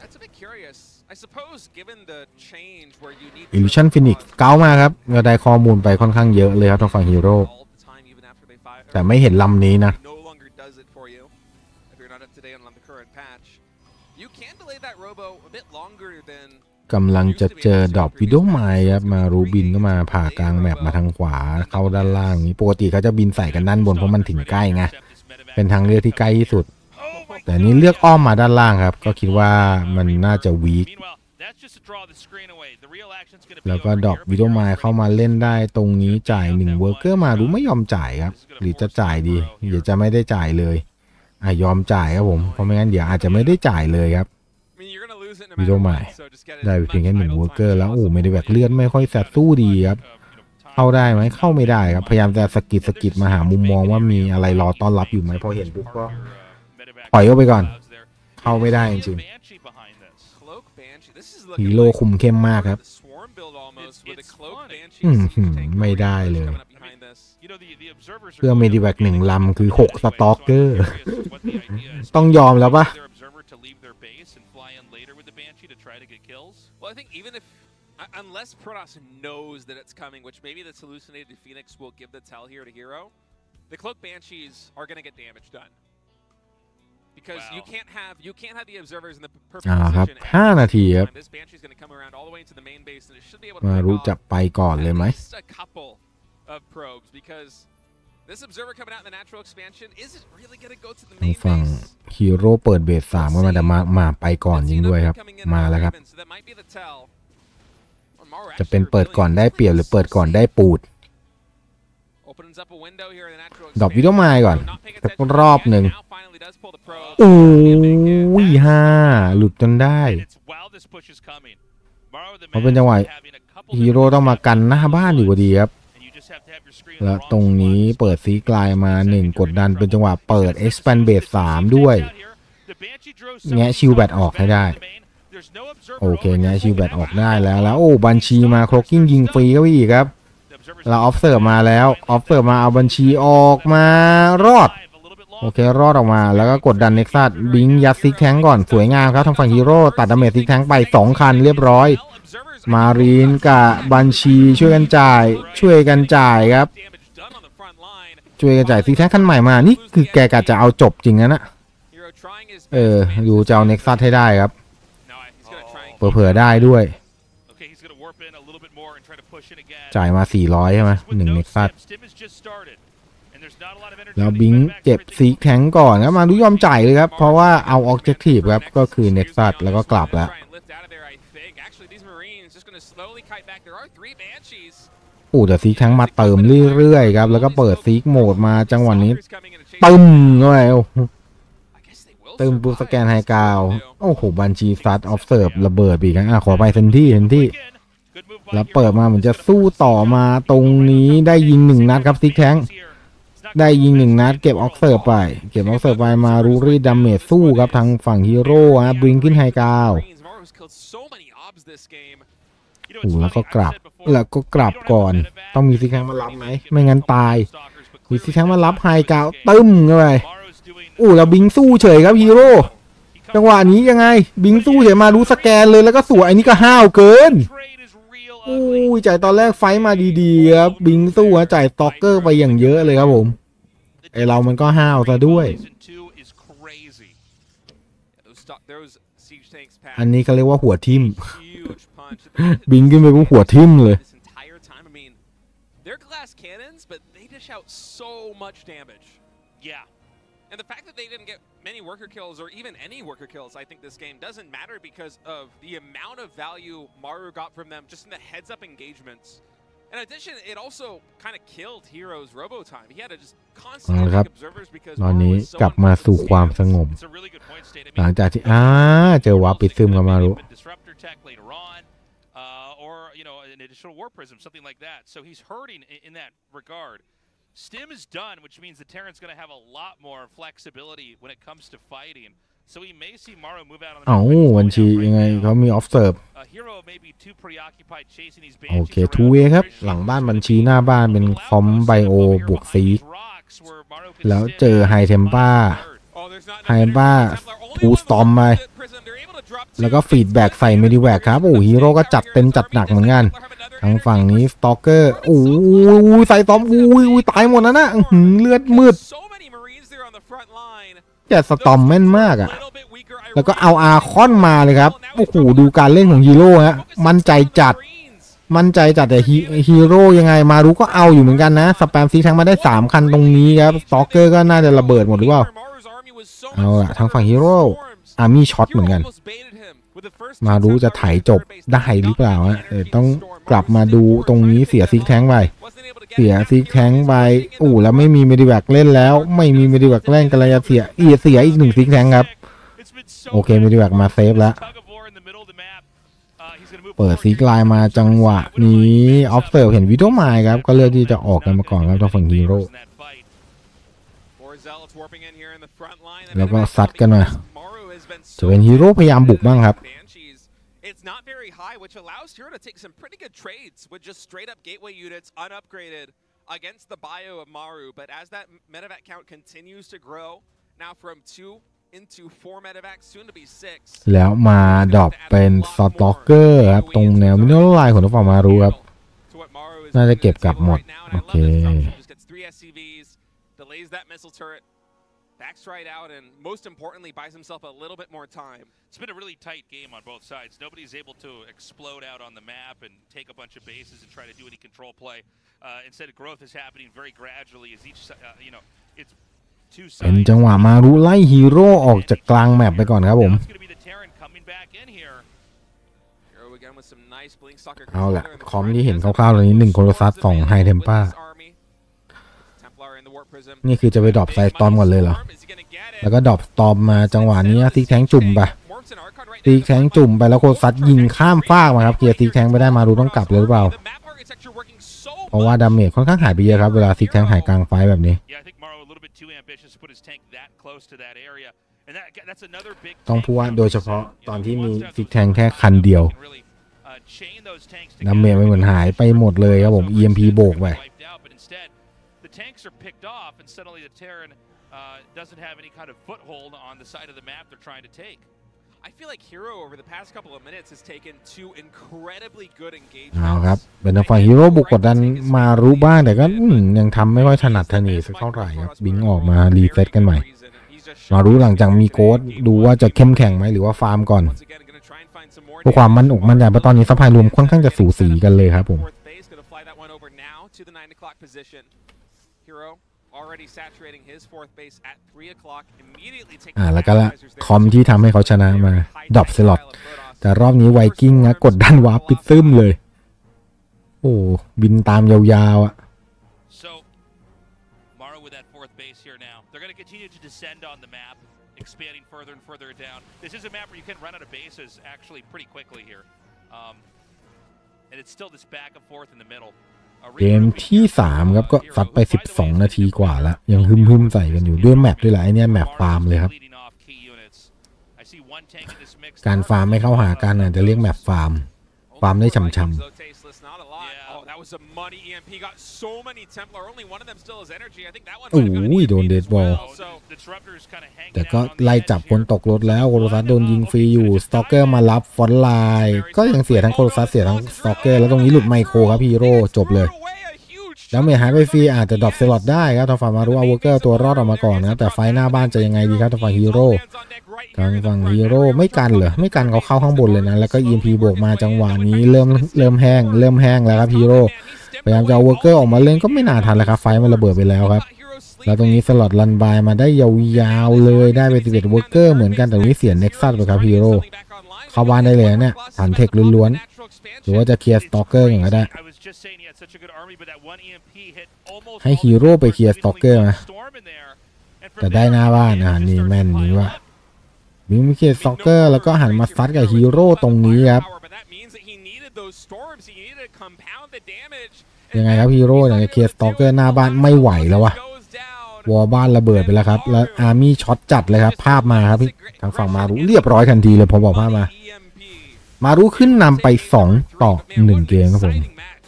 that's a bit curious. I suppose given the change where you need illusion Phoenix เข้ามาครับก็ได้ข้อมูลไปค่อนข้างเยอะเลยครับทางฝั่งฮีโร่ all the time, even after they fire- แต่ไม่เห็นลำนี้นะ the current patch. You can delay that robo a bit longer than กำลังจะเจอดอกวิดโอไมครับมารูบินก็มาผ่ากลางแมปมาทางขวาเข้าด้านล่างนี้ปกติเขาจะบินใส่กันด้านบนเพราะมันถึงใกล้ไงเป็นทางเลือกที่ใกล้ที่สุด แต่นี้เลือกอ้อมมาด้านล่างครับ ก็คิดว่ามันน่าจะวีค Meanwhile, that's just to draw the screen away. The real action's gonna be แล้วก็ over ดอก here, วิ but ดโอ you're ไม already เข้ามาเล่นได้ตรงนี้จ่ายหนึ่งเวอร์เกอร์มารู้ไม่ยอมจ่ายครับ หรือจะจ่ายดีเดี๋ยวจะไม่ได้จ่ายเลยอะ ยอมจ่ายครับผม เพราะไม่งั้นเดี๋ยวอาจจะไม่ได้จ่ายเลยครับ I mean, you're gonna lose it no วิดโอ matter ไม what, so just get it ได้ as ไปเพียงแค่ much หนึ่ง idle เวอ time ร์เกอร์ as แล้วโอ้ possible. ไม่ได้แบกเลือดไม่ค่อยแสบสู้ดีครับ เข้าได้ไหมเข้าไม่ได้ครับ พยายามจะสะกิดสะกิดมาหามุมมองว่ามีอะไรรอต้อนรับอยู่ไหมพอเห็นปุ๊บก็ปล่อยเข้าไปก่อน เข้าไม่ได้จริง Cloak Banshee. This is ฮี looking โร่ like คุมเข้มมากครับ the swarm build almost It's- with a it's Cloak fun. Banshee อื้อหือ tank ไม่ได้เลย coming up behind this. เพื่อ Medivac หนึ่งลำคือหก Stalker ต้องยอมแล้วปะ Well, I think even if, uh, unless Protoss knows that it's coming, which maybe this hallucinated Phoenix will give the tell here to Hero, the Cloak Banshees are going to get damage done. Because you Wow. can't have you can't have the observers in the p- perfect อ่าครับ position. ห้านาทีครับ This Banshee is going to come around all the way into the main base, and it should be able to มา pick รู้ off จับไปก่อนเลยไหม at least a couple of probes because this observer coming out in the natural expansion isn't really going to go to the ทาง main ฝั่ง base. ฮีโร่เปิดเบสสามก็มาแต่มามาไปก่อนยิงด้วยครับ มาแล้วครับ จะเป็นเปิดก่อนได้เปรียบหรือเปิดก่อนได้ปูดดอกวิดโอไมล์ก่อนสักรอบหนึ่งโอ้ยห้าหลุดจนได้เพราะเป็นจังหวะฮีโร่ต้องมากันหน้าบ้านอยู่พอดีครับ แล้วตรงนี้เปิด siege line มาหนึ่งกดดันเป็นจังหวะเปิด expand base 3 ด้วย แงะ shield batt ออกให้ได้ โอเค แงะ shield batt ออกได้แล้ว แล้ว โอ้ Banshee มา cloaking ยิงฟรีก็อีกครับ เรา observe มาแล้ว observe มาเอา Banshee ออกมารอด โอเค รอดออกมาแล้วก็กดดัน Nexus blink ยัด Siege Tank ก่อนสวยงามครับทางฝั่งฮีโร่ตัด damage Siege Tank ไป 2 คันเรียบร้อย Marine กับ Banshee ช่วยกันจ่าย ช่วยกันจ่ายครับ ช่วยกันจ่าย Siege Tank คันใหม่มา นี่คือแกกะจะเอาจบจริงนะนะเออดูจะเอา Nexus ให้ได้ครับเผื่อได้ด้วย จ่ายมา 400 ใช่ไหมหนึ่งเน็กซัส แล้วบิงเจ็บซีกแทงก่อนครับมาดูยอมจ่ายเลยครับ เพราะว่าเอา objective ครับ ก็คือ Nexus แล้วก็กลับแล้วโอ้แต่ Siege Tank มาเติมเรื่อยๆครับ แล้วก็เปิด siege mode มาจังหวะนี้ตึมเข้าไปโอ้โหเติมปุ๊บสแกนไฮกาว โอ้โห Banshee ซัด observe ระเบิดอีกครั้งอะขอไปเซนที่เซนที่ แล้วเปิดมาเหมือนจะสู้ต่อมาตรงนี้ได้ยิงหนึ่งนัดครับ Siege Tank ได้ยิงหนึ่งนัด เก็บ observe ไป เก็บ observe ไปมารูรีด damage สู้ครับทางฝั่งฮีโร่ฮะ blink ขึ้น high ground โอ้แล้วก็กลับ แล้วก็กลับก่อน ต้องมี Siege Tank มารับไหม ไม่งั้นตาย มีซิกแทงมารับไฮกาวตึ้มเข้าไปโอ้แล้ว blink สู้เฉยครับฮีโร่จังหวะนี้ยังไง บิงสู้เฉยมารู้สแกนเลยแล้วก็สวยอันนี้ก็ห้าวเกินอู้ยจ่ายตอนแรกไฟมาดีๆครับบิงสู้จ่ายสต็อกเกอร์ไปอย่างเยอะเลยครับผม ไอเรามันก็ห้าวซะด้วย อันนี้เขาเรียกว่าหัวทิ่ม บิงขึ้นไปปุ๊บหัวทิ่มเลย This entire time, I mean, they're glass cannons, but they dish out so much damage. Yeah. And the fact that they didn't get many worker kills or even any worker kills, I think this game doesn't matter because of the amount of value Maru got from them just in the heads up engagements. In addition, it also kind of killed Hero's robo time. He had to just constantly เอาละครับ make observers because ตอน Maru นี้ was so กลับมาสู่ความสงบ It's a really good point, State. I หลัง mean, จากที่อ้าเจอวาร์ปปิดซึมกับมารุ disruptor tech later on, uh, or you know, an additional war prism, something like that. So he's hurting in, in that regard. Stim is done, which means the Terran's going to have a lot more flexibility when it comes to fighting. So we may see Maru move out on the เอ้า map, but he's บัญ going ชี out right ยังไง now. เขามีออฟเซิร์ฟ Uh, Hero may be too preoccupied chasing these โอ banshees เค around ทูเวครับ Bridge. หลังบ้านบัญชีหน้าบ้านเป็นคอมไบโอบวกซี Rocks where Maru could แล้ว stand เจอไฮเทมป้า Oh, there's not ไฮ enough บ้า energy. Templar only ทู one สตอม more ไป prism. They're able to drop แล้วก็ two. ฟีดแบ็กใส่เมดิแวกครับ โอ้ฮีโร่ก็จัดเต็มจัดหนักเหมือนกัน ทางฝั่งนี้ Stalker โอ้ยใส่ storm อุ้ยอุ้ยตายหมดแล้วนะอื้อหือเลือดมืด So many Marines there on the front line. แต่ storm แม่นมากอะ Little bit weaker, แล้วก็เอาอาคอนมาเลยครับโอ้โหดูการเล่นของฮีโร่ฮะมั่นใจจัด มั่นใจจัดแต่ฮีฮีโร่ยังไงมารุก็เอาอยู่เหมือนกันนะ spam Siege Tank มาได้ 3 คันตรงนี้ครับ Stalker ก็น่าจะระเบิดหมดหรือเปล่าเอาล่ะทางฝั่งฮีโร่ army short เหมือนกัน มารุจะไถจบได้หรือเปล่าฮะเออต้องกลับมาดูตรงนี้เสีย Siege Tank ไปเสีย Siege Tank ไปอู้แล้วไม่มี Medivac เล่นแล้ว ไม่มี Medivac เล่นกันเลยจะเสียอีเสียอีกหนึ่ง Siege Tank ครับ โอเค Medivac มา save แล้วเปิด siege line มาจังหวะนี้ observe เห็นวิดีโอมาครับ ก็เลือกที่จะออกกันมาก่อนครับทางฝั่งฮีโร่แล้วก็ซัดกันมา จะเป็นฮีโร่พยายามบุกบ้างครับ It's not very high, which allows Hero to take some pretty good trades with just straight up gateway units unupgraded against the bio of Maru. But as that medevac count continues to grow, now from two into four medevacs, soon to be six. แล้วมาดรอปเป็นสต็อกเกอร์ครับ ตรงแนวมินเนอร์ไลน์ของทางฝั่งมารู้ครับ To what Maru is น่าจะ doing เก็บกลับ table หมด right now, and I love โอเค this disruption. Just gets three SCVs, delays that missile turret, backs right out, and most importantly, buys himself a little bit more time. It's been a really tight game on both sides. Nobody's able to explode out on the map and take a bunch of bases and try to do any control play. Uh, instead, growth is happening very gradually as each, si- uh, you know, it's two เป็น sides. จังหวะมารู้ไล่ฮีโร่ออกจากกลางแมปไปก่อนครับผม Now it's going to be the Terran coming back in here. Hero again with some nice blink stalker เอา control ละ there in the คอม front. ที่เห็น Does ค have ร่าวๆตอนนี้หนึ่งโค multiple โรซัส builds สองไฮ available เทม with ป้า นี่คือจะไป drop Psi Storm ก่อนเลยเหรอ Is he gonna get it? แล้วก็ drop storm มาจังหวะนี้ Siege Tank จุ่มไป Morphs and Archon right ซิ now กแทงจุ่มไปแล้วโคซัดยิงข้ามฟากมาครับเกียร์ซิกแทงไปได้มารู้ต้องกลับเลยหรือเปล่า The map architecture working so เพราะว่า damage ค่อนข้างหายไปเยอะครับเวลา Siege Tank หายกลาง fight แบบนี้ Yeah, I think Maru a little bit too ambitious to put his tank that close to that area. And that, that's another big ต้องพูดว่า tank โดยเฉพาะ you know, ตอนที่มี he wants to have Siege Tank แค่ those tanks คันเดียว that can really, uh, chain those tanks damage together มันเหมือนหายไปหมดเลยครับผม EMP โบกไป the tanks are picked off, and suddenly the Terran uh, doesn't have any kind of foothold on the side of the map they're trying to take. I feel like Hero over the past couple of minutes has taken two incredibly good เอาครับ engagements. เป็นทางฝั่งฮีโร่บุกกดดันมารู้บ้างแต่ก็อืมยังทำไม่ค่อยถนัดถนีสักเท่าไหร่ครับ blink ออกมารีเซ็ตกันใหม่ มารู้หลังจากมี Ghostดูว่าจะเข้มแข็งไหมหรือว่าฟาร์มก่อนเพื่อความมั่นอกมั่นใจเพราะตอนนี้ supply รวมค่อนข้างจะสูสีกันเลยครับผม Hero already saturating his fourth base at three o'clock. Immediately taking อ่าแล้วก็ละ advisors there. คอมที่ทำให้เขาชนะมา drop Zealot แต่รอบนี้ไวกิ้งนะกดดัน Warp Prism เลย โอ้บินตามยาวๆอะ So, Maru with that fourth base here now. They're going to continue to descend on the map, expanding further and further down. This is a map where you can run out of bases actually pretty quickly here. Um, and it's still this back and forth in the middle. เกมที่3ครับก็ซัดไป 12 นาทีกว่าแล้ว ยังฮึมฮึมใส่กันอยู่ด้วย map ด้วยแหละไอเนี้ย map ฟาร์มเลยครับ การฟาร์มไม่เข้าหากันอาจจะเรียก map ฟาร์ม ฟาร์มได้ฉ่ำ was a money EMP. Got so many Templar. Only one of them still has energy. I think that one โอ้ย might have got an EMP โดน deathball as well. So แต่ก็ไล่จับคนตกรถแล้ว Colossus โดนยิงฟรีอยู่ Stalker มารับ frontline ก็ยังเสียทั้ง Colossus เสียทั้ง Stalker แล้วตรงนี้หลุดไมโครครับฮีโร่จบเลย แล้วเมจหายไปฟรีอาจจะ drop Zealot ได้ครับทางฝั่งมารู้เอา worker ตัวรอดออกมาก่อนนะแต่ fight หน้าบ้านจะยังไงดีครับทางฝั่งฮีโร่ทางฝั่งฮีโร่ไม่กันเหรอไม่กันเขาเข้าข้างบนเลยนะแล้วก็ EMP บวกมาจังหวะนี้เริ่มเริ่มแห้งเริ่มแห้งแล้วครับฮีโร่พยายามจะเอา worker ออกมาเล่นก็ไม่น่าทันแล้วครับ fight มันระเบิดไปแล้วครับแล้วตรงนี้ Zealot runby มาได้ยาวๆเลยได้ไป11 worker เหมือนกันแต่นี้เสีย Nexus ไปครับฮีโร่เข้าบ้านได้เลยเนี่ยฐานเทคล้วนๆหรือว่าจะเคลียร์ Stalker อย่างก็ได้ ให้ฮีโร่ไปเคลียร์ Stalker ไหมแต่ได้หน้าบ้านอะนี่แม่นนี้ว่ามิงไม่เคลียร์ Stalker แล้วก็หันมาซัดกับฮีโร่ตรงนี้ครับยังไงครับฮีโร่อยากจะเคลียร์ Stalker หน้าบ้านไม่ไหวแล้ววะ wall บ้านระเบิดไปแล้วครับ แล้ว army short จัดเลยครับ ภาพมาครับพี่ทางฝั่งมารุเรียบร้อยทันทีเลยพอบอกภาพมา มารุขึ้นนำไป 2 ต่อ 1 เกมครับผมก็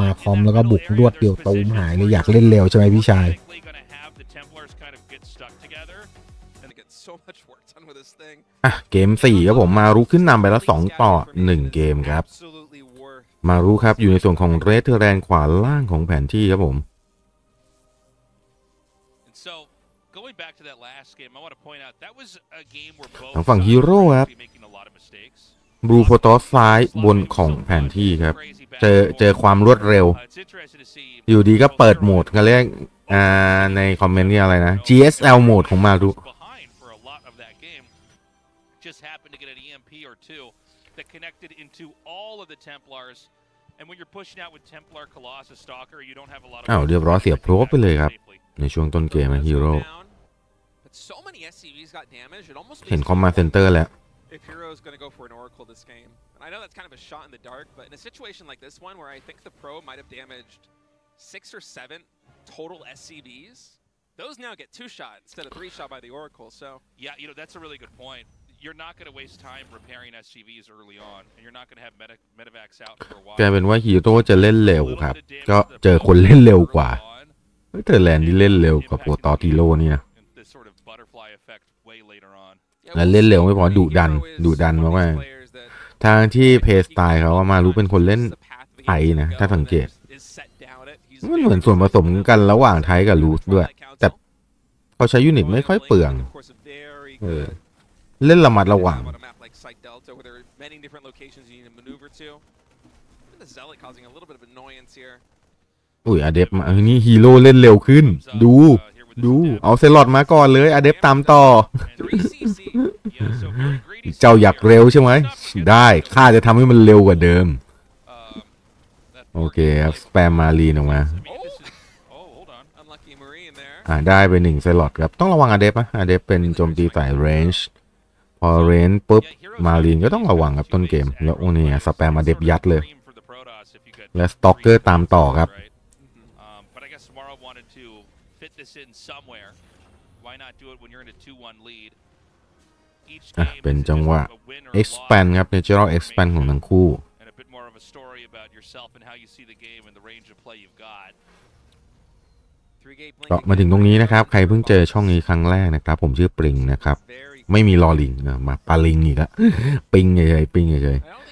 มาคอมแล้วก็บุกรวดเดียวตูมหายเลยอยากเล่นเร็วใช่ไหมพี่ชาย อะเกม4ครับผมมารุขึ้นนำไปแล้ว 2 ต่อ 1 เกมครับ มารุครับอยู่ในส่วนของเรสเทอร์แลนขวาล่างของแผนที่ครับผม ทางฝั่งฮีโร่ครับ บลูโพตอสซ้ายบนของแผนที่ครับ เจอเจอความรวดเร็ว อยู่ดีก็เปิดโหมดเขาเรียกอ่าในคอมเมนต์นี่อะไรนะ GSL โหมดของมารุ just happened to get an EMP or two that connected into all of the Templars. And when you're pushing out with Templar, Colossus, Stalker, you don't have a lot of. อ้าวเรียบร้อยเสียโพรบไปเลยครับ ในช่วงต้นเกมนะฮีโร่เห็นคอมมาเซ็นเตอร์แล้ว if Hero's going to go for an Oracle this game. And I know that's kind of a shot in the dark, but in a situation like this one where I think the Pro might have damaged six or seven total SCVs, those now get two shot instead of three shot by the Oracle. So Yeah, you know, that's a really good point. You're not going to waste time repairing SCVs early on, and you're not going to have meta medevacs out for a while. กลายเป็นว่าฮีโร่จะเล่นเร็ว A little ครับ bit of damage ก็ to the เจอ Pro คนเล่นเร็วกว่า early on, เฮ้ยเธอแลนด์นี่เล่นเร็วกว่าโปรตอติโร่นี่นะ and this sort of butterfly effect way later on. Yeah, และ we'll เล่น see. เร็วไม่พอ I mean, ดุดัน Hero is ดุดัน one of มาก these ๆ players that ทางที่เพย์สไตล์เขาว่ามารู้เป็นคนเล่น this is the path that he ไทย needs to นะ go ถ้าสังเกต and is set down it. He's มันเหมือนส่วนผสมกันระหว่างไทยกับรูสด้วย แต่เขาใช้ยูนิตไม่ค่อยเปลือง Of course, a very เออ good เล่นระมัดระวัง on a map like Site Delta, where there are many different locations you need to maneuver to. Look at the Zealot causing a little bit of annoyance here. อุ้ยอเดฟมาเออนี่ฮีโร่เล่นเร็วขึ้น ดู ดู เอาเซลอดมาก่อนเลยอเดฟตามต่อ 3CC. Yeah, so very greedy เจ้าอยากเร็วใช่ไหม ได้ข้าจะทำให้มันเร็วกว่าเดิม Um, that โอเคครับ spam Marine ออกมา I mean, this is, oh, hold on. Unlucky Marine there. อ่าได้ไปหนึ่ง Zealot ครับ ต้องระวัง Adept นะ Adept เป็นโจมตีสาย range พอ range ปุ๊บ Marine ก็ต้องระวังครับต้นเกม แล้วโอ้เนี่ย spam Adept ยัดเลย Dream for the Protoss if you could และ Stalker ตามต่อครับ Um, but I guess so Maru wanted to fit this in somewhere. Why not do it when you're in a 2-1 lead? Each อะ game เป็น is จังหวะ a win or a expand loss ครับ natural expand ของทั้งคู่ and a bit more of a story about yourself and how you see the game and the range of play you've got. ก็มาถึงตรงนี้นะครับ ใครเพิ่งเจอช่องนี้ครั้งแรกนะครับ ผมชื่อปริงนะครับ ไม่มีลอลิงนะมาปาลิงอีกแล้วปิงเฉยๆปิงเฉยๆ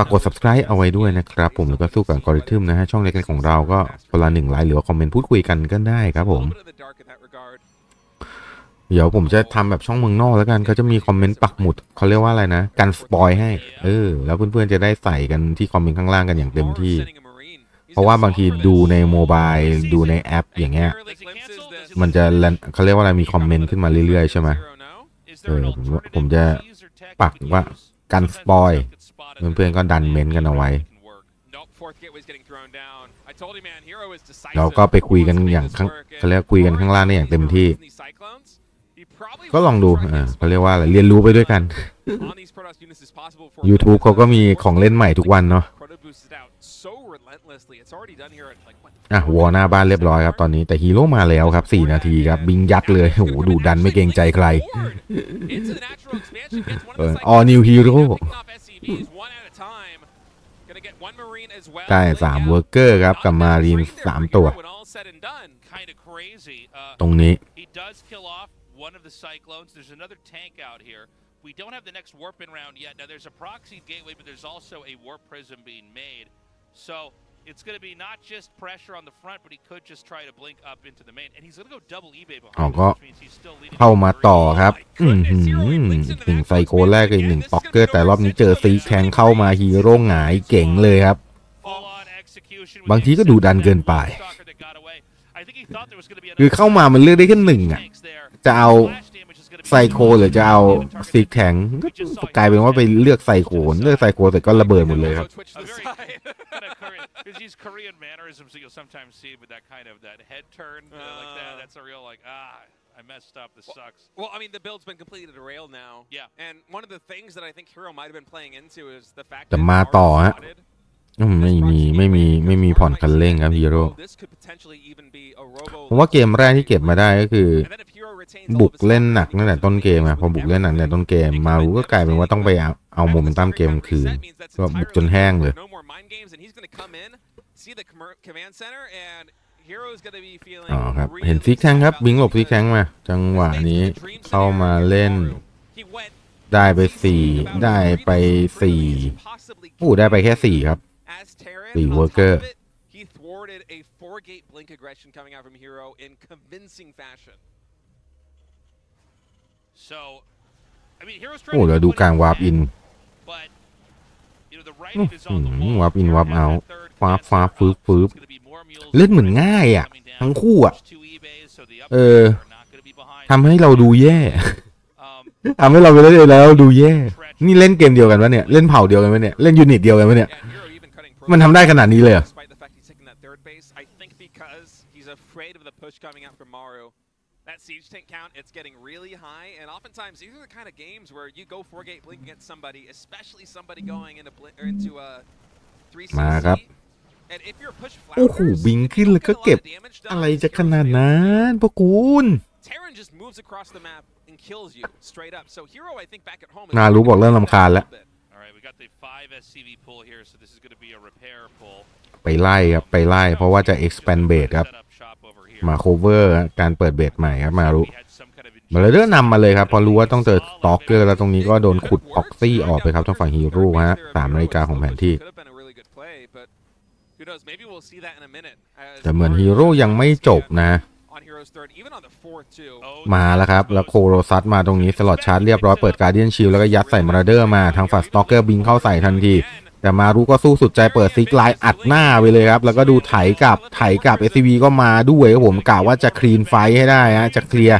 ฝากกด subscribe เอาไว้ด้วยนะครับผมแล้วก็สู้กับอัลกอริทึมนะฮะช่องเล็กๆของเราก็คนละหนึ่งไลค์หรือว่าคอมเมนต์พูดคุยกันก็ได้ครับผม เดี๋ยวผมจะทำแบบช่องเมืองนอกแล้วกันเขาจะมีคอมเมนต์ปักหมุดเขาเรียกว่าอะไรนะกัน spoil ให้ เออ แล้วเพื่อนๆจะได้ใส่กันที่คอมเมนต์ข้างล่างกันอย่างเต็มที่ เพราะว่าบางทีดูใน mobile ดูในแอป อย่างเงี้ยมันจะเขาเรียกว่าอะไรมีคอมเมนต์ขึ้นมาเรื่อยๆใช่ไหม Is there an Uh, ผมจะปักว่ากัน spoil เพื่อนๆก็ดันเมนกันเอาไว้ เราก็ไปคุยกันอย่างข้างเขาเรียกคุยกันข้างล่างได้อย่างเต็มที่ ก็ลองดูเออเขาเรียกว่าอะไรเรียนรู้ไปด้วยกัน YouTube เขาก็มีของเล่นใหม่ทุกวันเนาะอะวอหน้าบ้านเรียบร้อยครับตอนนี้แต่ฮีโร่มาแล้วครับ 4 นาทีครับบิงยัดเลยโอ้โหดูดันไม่เกรงใจใครออ all new hero ได้สามเวอร์เกอร์ครับ กับมารีนสามตัว Kind of crazy. Uh, ตรงนี้ He does kill off one of the cyclones. There's another tank out here. We don't have the next warp in round yet. Now there's a proxy gateway, but there's also a warp prism being made. So it's going to be not just pressure on the front, but he could just try to blink up into the main. And he's going to go double eBay behind, อ๋อ him, ก็ which means he's still leading เข้า by มา three. ต่อครับ อืมหืมอีกหนึ่งไซโคแรกกับอีกหนึ่งต็อกเกอร์ แต่รอบนี้เจอซีแทงเข้ามาฮีโร่หงายเก่งเลยครับ Full-on execution with บางทีก็ the ดุดันเกินไป Stalker that got away. I think he thought there was going to be คือเข้ามามันเลือกได้แค่หนึ่งอะ tanks there. จะเอา ไซโคหรือจะเอาซีแทงก็กลายเป็นว่าไปเลือกไซโคเลือกไซโคเสร็จก็ระเบิดหมดเลยครับ A very kind of Korean, because these Korean mannerisms that you'll sometimes see with that kind of that head turn uh, like that. Uh. That's a real like ah, I messed up. This sucks. Well, I mean, the build's been completely derailed now. Yeah. And one of the things that I think Hero might have been playing into is the fact แต่ that มา Naruto ต่อฮะ spotted อืมไม่มีไม่มีไม่มีผ่อนคันเร่งครับฮีโร่ This could potentially even be a robo ผมว่าเกมแรกที่เก็บมาได้ก็คือ And then if Hero retains all บุก of his เล่นหนัก support, ตั้งแต่ต้นเกมอะพอบุกเล่นหนักตั้งแต่ต้นเกม มารู้ก็กลายเป็นว่าต้องไปเอาเอาโมเมนตัมเกมคืนก็บุกจนแห้งเลย No more mind games, and he's going to come in, see the commer- command center, and Hero's going to be feeling อ๋อครับ really เห็นซิกแทงครับบิงหลบซิกแทงมา จังหวะนี้เข้ามาเล่น He went ได้ไปสี่ได้ไปสี่โอ้ได้ไปแค่สี่ครับ as Terran. The On top worker. of it, he thwarted a four-gate blink aggression coming out from Hero in convincing fashion. So, I mean, Heroes โอ้ trying เดี๋ยว to ดู put การ it วาร์ป back, อิน but you know the อื้อ writing is on the หือ wall. วาร์ปอิน Hero วาร์ป has เอา that third ฟาบ command ฟาบ center ฟืบ up. ฟืบ It's gonna be more mules เล่นเหมือนง่ายอะ coming down. ทั้งคู่อะ There's two eBays, so the เอ upgrades อ are not gonna be behind. ทำให้เราดูแย่ Um, ทำให้เราไปเล่นแล้วดูแย่ นี่เล่นเกมเดียวกันวะเนี่ย เล่นเผ่าเดียวกันวะเนี่ย เล่นยูนิตเดียวกันวะเนี่ย Yeah, Hero even cutting มันทำได้ขนาดนี้เลยเหรอ Despite the fact he's taking that third base, I think because he's afraid of the push coming out from Maru. That siege tank count, it's getting really high, and oftentimes these are the kind of games where you go four gate blink against somebody, especially somebody going into blink or into a three มาครับ And if your push โอ้โห flounders, บิง you ขึ้น don't แล้วก็ get a lot เก็บ of damage done อะไร because จะข Hero's นาด failed. นั้นพวกคุณ Terran just moves across the map and kills you straight up. So Hero, I think back at home. is มารู้บอกเริ่มรำคาญแล้ว a little bit. all right, we got the five SCV pull here, so this is going to be a repair pull. ไปไล่ครับ ไปไล่ เพราะว่าจะ expand base ครับ Set up shop over here. มา cover การเปิด base ใหม่ครับ มารู้ We had some kind of Marauder นำมาเลยครับ พอรู้ว่าต้องเจอ Stalker แล้วตรงนี้ก็โดนขุดออกซี่ออกไปครับทางฝั่งฮีโร่ฮะสามนาฬิกาของแผนที่ Could have been a really good play, but who knows? Maybe we'll see that in a minute. as แต่เหมือน Maru ฮีโร่ยังไม่จบนะ on Hero's third, even on the fourth too. Oh, มาแล้วครับ แล้ว Colossus มาตรงนี้ Zealot charge เรียบร้อยเปิด Guardian Shield แล้วก็ยัดใส่ Marauder มาทางฝั่ง Stalker blink เข้าใส่ทันที แต่มารู้ก็สู้สุดใจเปิด siege line อัดหน้าไปเลยครับ แล้วก็ดูไถกลับไถกลับ SCV ก็มาด้วยครับผมกะว่าจะ clean fight ให้ได้ฮะจะเคลียร์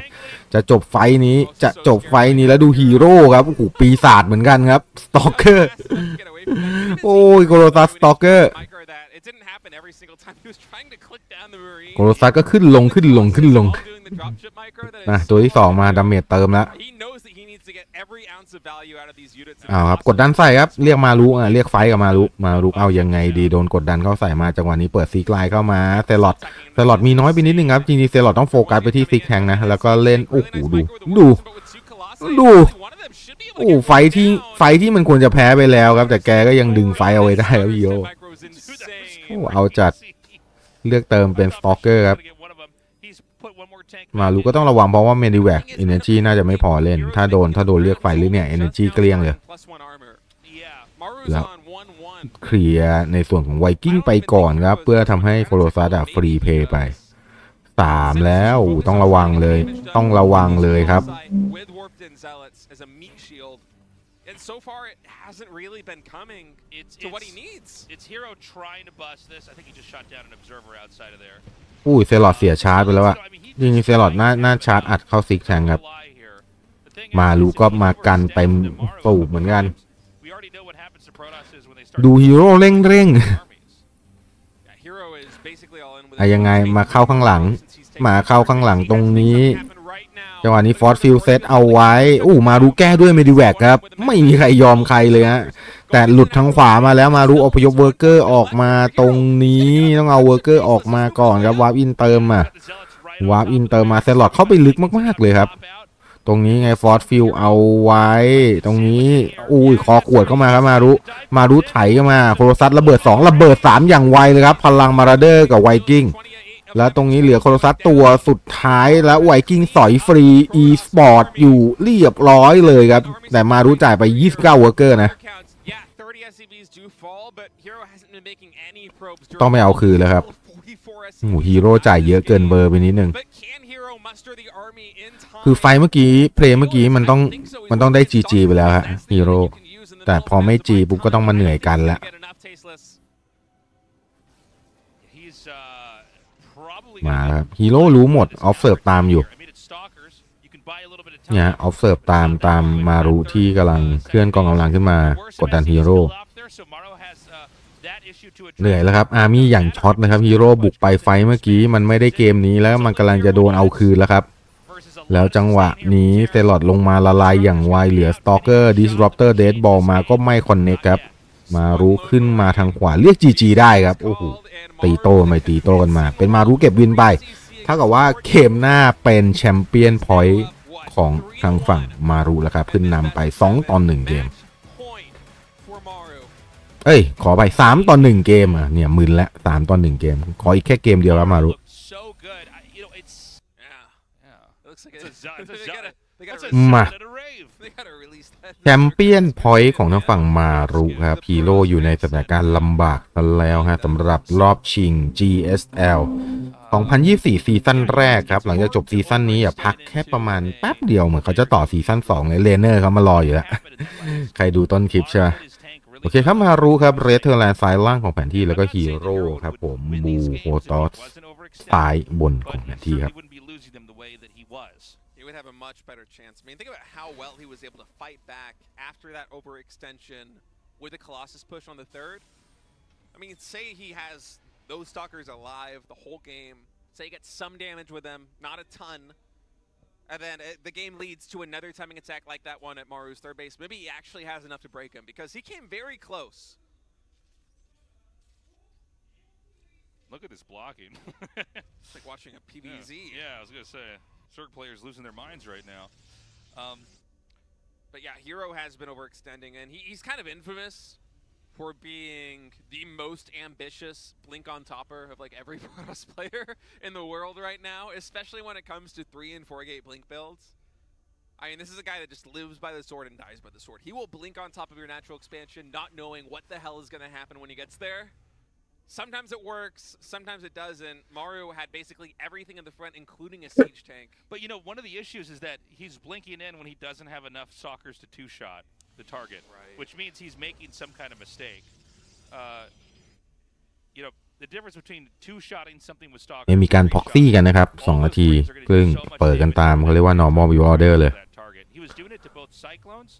จะจบ fight นี้จะจบ fight นี้แล้วดูฮีโร่ครับโอ้โหปีศาจเหมือนกันครับ Stalker Get away from that. You didn't โอ้ย see Colossus Stalker Micro that. It didn't happen every single time. He was trying to click down the Marine. Colossus ก็ขึ้นลงขึ้นลงขึ้นลง While doing the dropship micro that นะ is ตัวที่ so สองมา damage เติมแล้ว He knows that he needs to to get every ounce of value out of these units. เอาครับกดดันใส่ครับเรียกมารุอะเรียก fight กับมารุมารุเอายังไงดีโดนกดดันเข้าใส่มาจังหวะนี้เปิด siege line เข้ามา Zealot Zealot มีน้อยไปนิดนึงครับจริงๆ Zealot ต้องโฟกัสไปที่ Siege Tank นะแล้วก็เล่นโอ้โหดูดูดูโอ้ fight ที่ fight ที่มันควรจะแพ้ไปแล้วครับ แต่แกก็ยังดึง fight เอาไว้ได้ครับพี่โย โอ้เอาจัดเลือกเติมเป็น Stalker ครับ มารู้ก็ต้องระวังเพราะว่า Medivac energy น่าจะไม่พอเล่น ถ้าโดนถ้าโดนเรียก fight หรือเนี่ย energy เกลี้ยงเลย แล้วเคลียร์ในส่วนของไวกิ้งไปก่อนครับ เพื่อทำให้ Colossus free play ไปสามแล้วต้องระวังเลย ต้องระวังเลยครับ and Zealots as a meat shield. And so far, it hasn't really been coming It's, to what he it's- needs. It's Hero trying to bust this. I think he just shot down an observer outside of there. อุ้ยเซลอดเสียชาร์จไปแล้วอะจริงๆเซลอดน่าน่าชาร์จอัดเข้าซิกแทงครับ มารู้ก็มากันเต็มสูบเหมือนกัน ดูฮีโร่เร่งเร่ง Yeah, Hero is basically all in with อะ his ยังไง own มาเข้าข้างหลัง since he's taken มาเข้าข้างหลังตรงนี้ happen right now. จังหวะนี้ force field set เอาไว้อู้มารุแก้ด้วย Medivac ครับ ไม่มีใครยอมใครเลยฮะแต่หลุดทางขวามาแล้วมารุอพยพ worker ออกมาตรงนี้ต้องเอา worker ออกมาก่อนครับ warp in เติมอะ warp in เติมมา Zealot เข้าไปลึกมาก ๆ เลยครับ ตรงนี้ไง force field เอาไว้ ตรงนี้อุ้ยคอขวดเข้ามาครับมารุมารุไถเข้ามา Colossus ระเบิด 2 ระเบิด 3 อย่างไวเลยครับ พลัง Marauder กับไวกิ้ง แล้วตรงนี้เหลือ Colossus ตัวสุดท้ายแล้วไวกิ้งสอยฟรี อีสปอร์ตอยู่เรียบร้อยเลยครับ แต่มารุจ่ายไป 29 worker นะ ต้องไม่เอาคืนแล้วครับ44โอ้โหฮีโร่จ่ายเยอะเกินเบอร์ไปนิดนึง คือ fight เมื่อกี้ play เมื่อกี้มันต้องมันต้องได้ GG ไปแล้วฮะฮีโร่แต่พอไม่ G ปุ๊บก็ต้องมาเหนื่อยกันละ มาแล้วครับฮีโร่รู้หมด observe ตามอยู่ I mean, it's stalkers. You can buy a little bit of เนี่ย time. observe ตามตามมารุที่กำลังเคลื่อนกองกำลังขึ้นมากดดันฮีโร่เหนื่อยแล้วครับ army อย่าง short นะครับฮีโร่บุกไป fight เมื่อกี้มันไม่ได้เกมนี้แล้วมันกำลังจะโดนเอาคืนแล้วครับ แล้วจังหวะนี้ Zealot ลงมาละลายอย่างไวเหลือ Stalker Disruptor death ball มาก็ไม่ connect ครับ มารุขึ้นมาทางขวาเรียก GG ได้ครับโอ้โหตีโต้ไม่ตีโต้กันมา เป็นมารุเก็บ win ไปเท่ากับว่าเกมหน้าเป็น champion point ของทางฝั่งมารุแล้วครับขึ้นนำไป 2 ต่อ 1 เกม เอ้ย ขอไป 3 ต่อ 1 เกมอะเนี่ยมึนแล้ว3ต่อ 1 เกม ขออีกแค่เกมเดียวแล้วมารุ So good. I, you know, it's Yeah, yeah. it looks like It's a it. zo- it's a they zo- gotta, they That's gotta, a re- มา champion point ของทางฝั่งมารุครับฮีโร่อยู่ในสถานการณ์ลำบากแล้วฮะสำหรับรอบชิง GSL 2024 ซีซั่นแรกครับ หลังจากจบซีซั่นนี้อย่าพักแค่ประมาณแป๊บเดียว เหมือนเขาจะต่อซีซั่น2เลย Reynor เขามารออยู่แล้ว ใครดูต้นคลิปใช่ไหมโอเคครับมารู้ครับเรเทอร์แลนด์ซ้ายล่างของแผนที่แล้วก็ฮีโร่ครับผมบูโฮตอสซ้ายบนของแผนที่ครับ have a much better chance. I mean, think about how well he was able to fight back after that overextension with the Colossus push on the third. I mean, say he has those stalkers alive the whole game. Say he gets some damage with them, not a ton. And then uh, the game leads to another timing attack like that one at Maru's third base. Maybe he actually has enough to break him because he came very close. Look at this blocking. It's like watching a PVZ. Yeah, yeah, I was gonna say, Cirque players losing their minds right now. Um, But yeah, Hero has been overextending, and he, he's kind of infamous for being the most ambitious blink on topper of like every Protoss player in the world right now, especially when it comes to three and four gate blink builds. I mean, this is a guy that just lives by the sword and dies by the sword. He will blink on top of your natural expansion, not knowing what the hell is going to happen when he gets there. Sometimes it works, sometimes it doesn't. Mario had basically everything in the front, including a siege tank. but you know, one of the issues is that he's blinking in when he doesn't have enough stalkers to two-shot the target, Right. which means he's making some kind of mistake. Uh, you know, the difference between two-shotting something with stalkers ยังมีการ and พ็อกซี่ three-shotting กันนะครับ All 2 those นาที blades are gonna ครึ่ง do so much เปิดกัน damage ตามเขาเรียกว่า normal view order เลย that target. He was doing it to both cyclones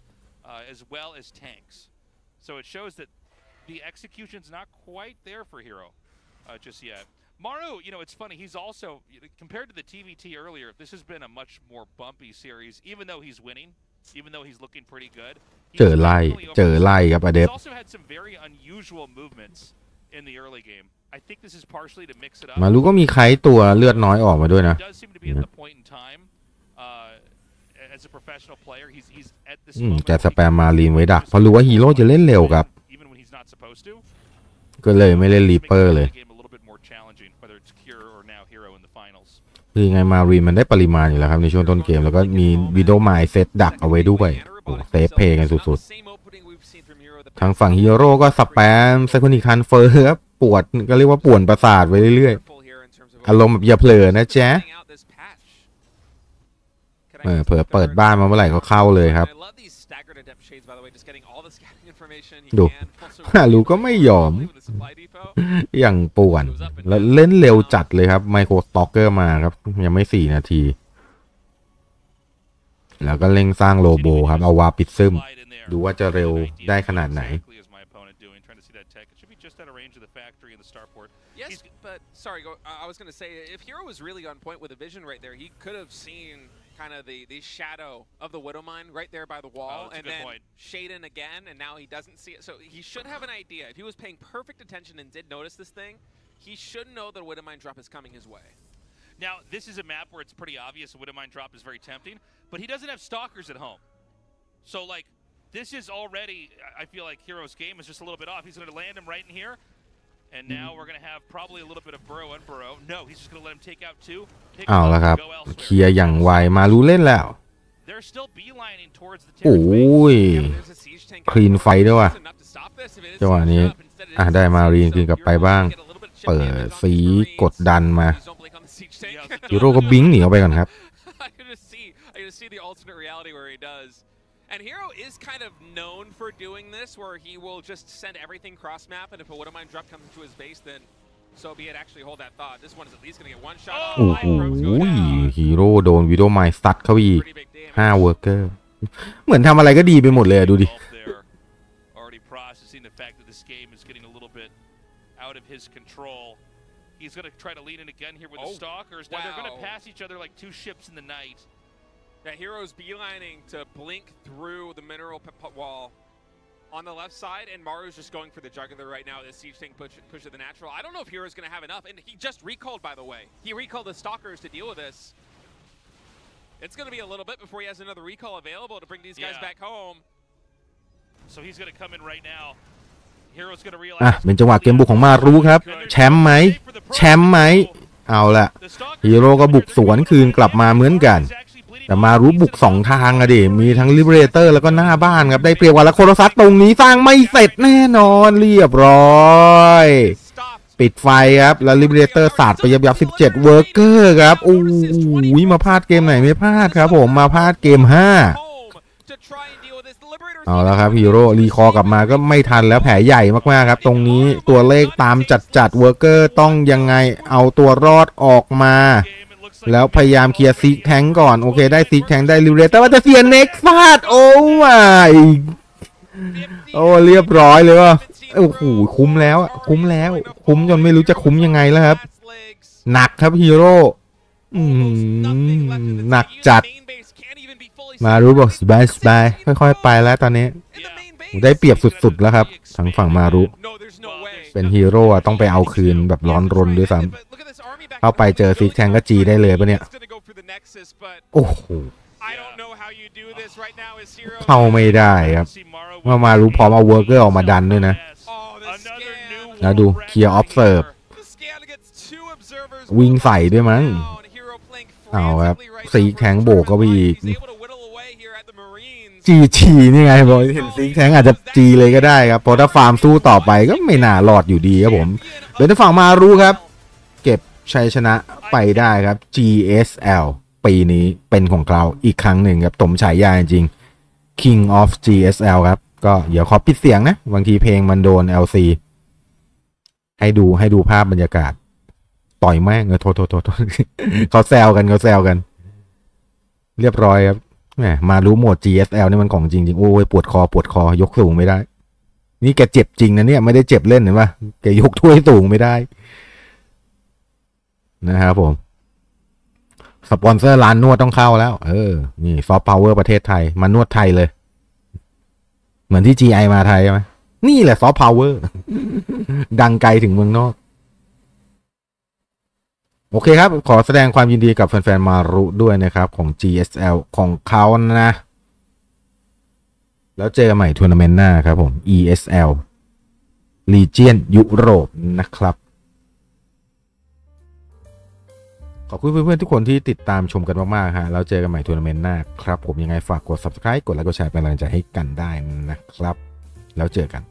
uh, as well as tanks. So it shows that the execution's not quite there for Hero uh, just yet. Maru, you know, it's funny. He's also compared to the TVT earlier. This has been a much more bumpy series, even though he's winning. even though he's looking pretty good. เจอไล่ เจอไล่ครับอเด He's ฟ also had some very unusual movements in the early game. I think this is partially to mix it up. มารู้ก็มีใครตัวเลือดน้อยออกมาด้วยนะ He does seem to be at the point in time uh, as a professional player. He's he's at this อืม moment แต่ where ส he แปม can มารีนไว้ดักเพราะรู้ว่าฮีโร่จะเล่นเร็วครับ ก็เลยไม่เล่นรี It's เปอ making ร์เลย the game a little bit more challenging, whether it's Cure or now Hero in the finals. คือไงมารีนมันได้ปริมาณอยู่แล้วครับ ในช่วงต้นเกม แล้วก็มีวิดีโอไมเซตดักเอาไว้ด้วยโอ้เซฟเพย์กันสุดๆ ทางฝั่งฮีโร่ก็สแปมไซคอนิคันเฟอร์ครับปวดก็เรียกว่าป่วนประสาทไปเรื่อยๆ อารมณ์แบบอย่าเผลอนะแจ๊ะเออเผลอเปิดบ้านมาเมื่อไหร่ก็เข้าเลยครับ ดูฮารุก็ไม่ยอม อย่างป่วน แล้วเล่นเร็วจัดเลยครับ ไมโครสต็อกเกอร์มาครับ ยังไม่สี่นาที แล้วก็เร่งสร้างโลโบครับ เอาวาปิดซึม Slide in there. ดูว่าจะเร็วได้ขนาดไหน Exactly as my opponent doing, trying to see that tech. It should be just out of range of the factory and the starport. Yes, He's- but sorry, go, I I was going to say if Hero was really on point with a vision right there, he could have seen kind of the the shadow of the Widowmine right there by the wall, Oh, that's a and good then point. Shaden again, and now he doesn't see it. So he should have an idea. If he was paying perfect attention and did notice this thing, he should know that a Widowmine drop is coming his way. Now, this is a map where it's pretty obvious a Widowmine drop is very tempting, but he doesn't have stalkers at home. So, like, this is already, I- I feel like Hero's game is just a little bit off. He's going to land him right in here. And now mm-hmm. we're going to have probably a little bit of Burrow and Burrow. No, he's just going to let him take out two. Pick เอา him ละ up ครับ and go elsewhere. เคลียร์อย่างไวมารู้เล่นแล้ว They're still beelining towards the โอ้ Terran base. ย Yeah, but there's a siege tank out Clean there. fight ด้วยว่ะ It's enough to stop this if it is จังหวะ sieged นี้ up. Instead it อะ is ได้มา siege, รีน so คืนกลับไป Hero บ้าง get a little bit of chip เปิด damage on สี the Marines. กดดันมา Please don't blink on the siege tank. Yeah, ฮีโร่ก็บิงหนีออกไปก่อนครับ I can just see, I can just see the alternate reality where he does. And Hero is kind of known for doing this, where he will just send everything cross map, and if a Widowmine drop comes into his base, then so be it. Actually, hold that thought. This one is at least going to get one shot. โอ้ off. โห Five probes go down. ฮีโร่โดนวิดีโอไมซัดเข้าไปอีก Pretty big damage. ห้าเวอร์เกอร์ เหมือนทำอะไรก็ดีไปหมดเลยอะดูดิ Both there already processing the fact that this game is getting a little bit out of his control. He's going to try to lean in again here with the Oh, stalkers. Now they're going to wow. pass each other like two ships in the night. Yeah, Hero's beelining to blink through the mineral p- p- wall on the left side, and Maru's just going for the jugular right now. The siege tank push, push of the natural. I don't know if Hero's going to have enough, and he just recalled, by the way. He recalled the stalkers to deal with this. It's going to be a little bit before he has another recall available to bring these guys Yeah. back home. So he's going to come in right now. Hero's going to อ่ะ realize. เป็นจังหวะเกมบุกของมารู้ครับ แชมป์ไหม แชมป์ไหม เอาละ The stalkers ฮีโร่ก็บุกสวนคืนกลับมาเหมือนกัน is actually bleeding แต่มารุบุกสองทางอะดิมีทั้ง Liberator แล้วก็หน้าบ้านครับ ได้เปรียบว่าแล้ว Colossus ตรงนี้สร้างไม่เสร็จแน่นอนเรียบร้อย ปิดไฟครับ แล้ว Liberator สาดไปยับยับ17 worker ครับโอ้ยมาพลาดเกมไหนไม่พลาดครับผมมาพลาดเกม5 Home to try and deal with this. The Liberators เอาแล้วครับฮีโร่ recall กลับมาก็ไม่ทันแล้วแผลใหญ่มากๆครับ ตรงนี้ตัวเลขตามจัดจัด worker ต้องยังไงเอาตัวรอดออกมา แล้วพยายามเคลียร์ Siege Tank ก่อน โอเค ได้ซิกแทงได้ลิเรเตอร์ว่าจะเสียเน็กฟาดโอ้ยโอ้เรียบร้อยเลยว่ะโอ้โหคุ้มแล้วคุ้มแล้ว คุ้มจนไม่รู้จะคุ้มยังไงแล้วครับ หนักครับฮีโร่หนักจัด มารุบอกสบายสบายค่อย ๆ ไปแล้วตอนนี้ ได้เปรียบสุดๆแล้วครับทางฝั่งมารุเป็นฮีโร่ต้องไปเอาคืนแบบร้อนรนด้วยซ้ำ เข้าไปเจอ Siege Tank ก็ G ได้เลยปะเนี่ย โอ้โหเข้าไม่ได้ครับว่ามารุพร้อมเอา worker ออกมาดันด้วยนะ แล้วดู Clear Observe วิ่งใส่ด้วยมั้ง เอาครับซีกแทงโบกก็ไปอีกจีจีนี่ไงบอกเห็นซิกแทงอาจจะจีเลยก็ได้ครับเพราะถ้าฟาร์มสู้ต่อไปก็ไม่น่ารอดอยู่ดีครับผมเดี๋ยวถ้าฝั่งมารู้ครับ ชัยชนะไปได้ครับ GSL ปีนี้เป็นของเราอีกครั้งหนึ่งครับสมฉายาจริง King of GSL ครับ ก็เดี๋ยวขอปิดเสียงนะ บางทีเพลงมันโดน LC ให้ดูให้ดูภาพบรรยากาศ ต่อยแม่งเออโทษโทษโทษโทเขาแซวกันเขาแซวกัน เรียบร้อยครับแหมมารุโหมด GSL นี่มันของจริงจริงโอ้ยปวดคอปวดคอยกสูงไม่ได้ นี่แกเจ็บจริงนะเนี่ยไม่ได้เจ็บเล่นเห็นปะแกยกถ้วยสูงไม่ได้ นะครับผม สปอนเซอร์ร้านนวดต้องเข้าแล้ว เออ นี่ซอฟต์พาวเวอร์ประเทศไทย มานวดไทยเลย เหมือนที่ GI มาไทยใช่ไหมนี่แหละซอฟต์พาวเวอร์ ดังไกลถึงเมืองนอก โอเคครับ ขอแสดงความยินดีกับแฟนๆ มารุด้วยนะครับ ของ GSL ของเขานะ แล้วเจอกันใหม่ทัวร์นาเมนต์หน้าครับผม ESL Legion ยุโรปนะครับ ขอบคุณเพื่อนๆทุกคนที่ติดตามชมกันมากๆฮะแล้วเจอกันใหม่ทัวร์นาเมนต์หน้าครับ ผมยังไงฝากกด subscribe กดไลค์กดแชร์เป็นกำลังใจให้กันได้นะครับ แล้วเจอกัน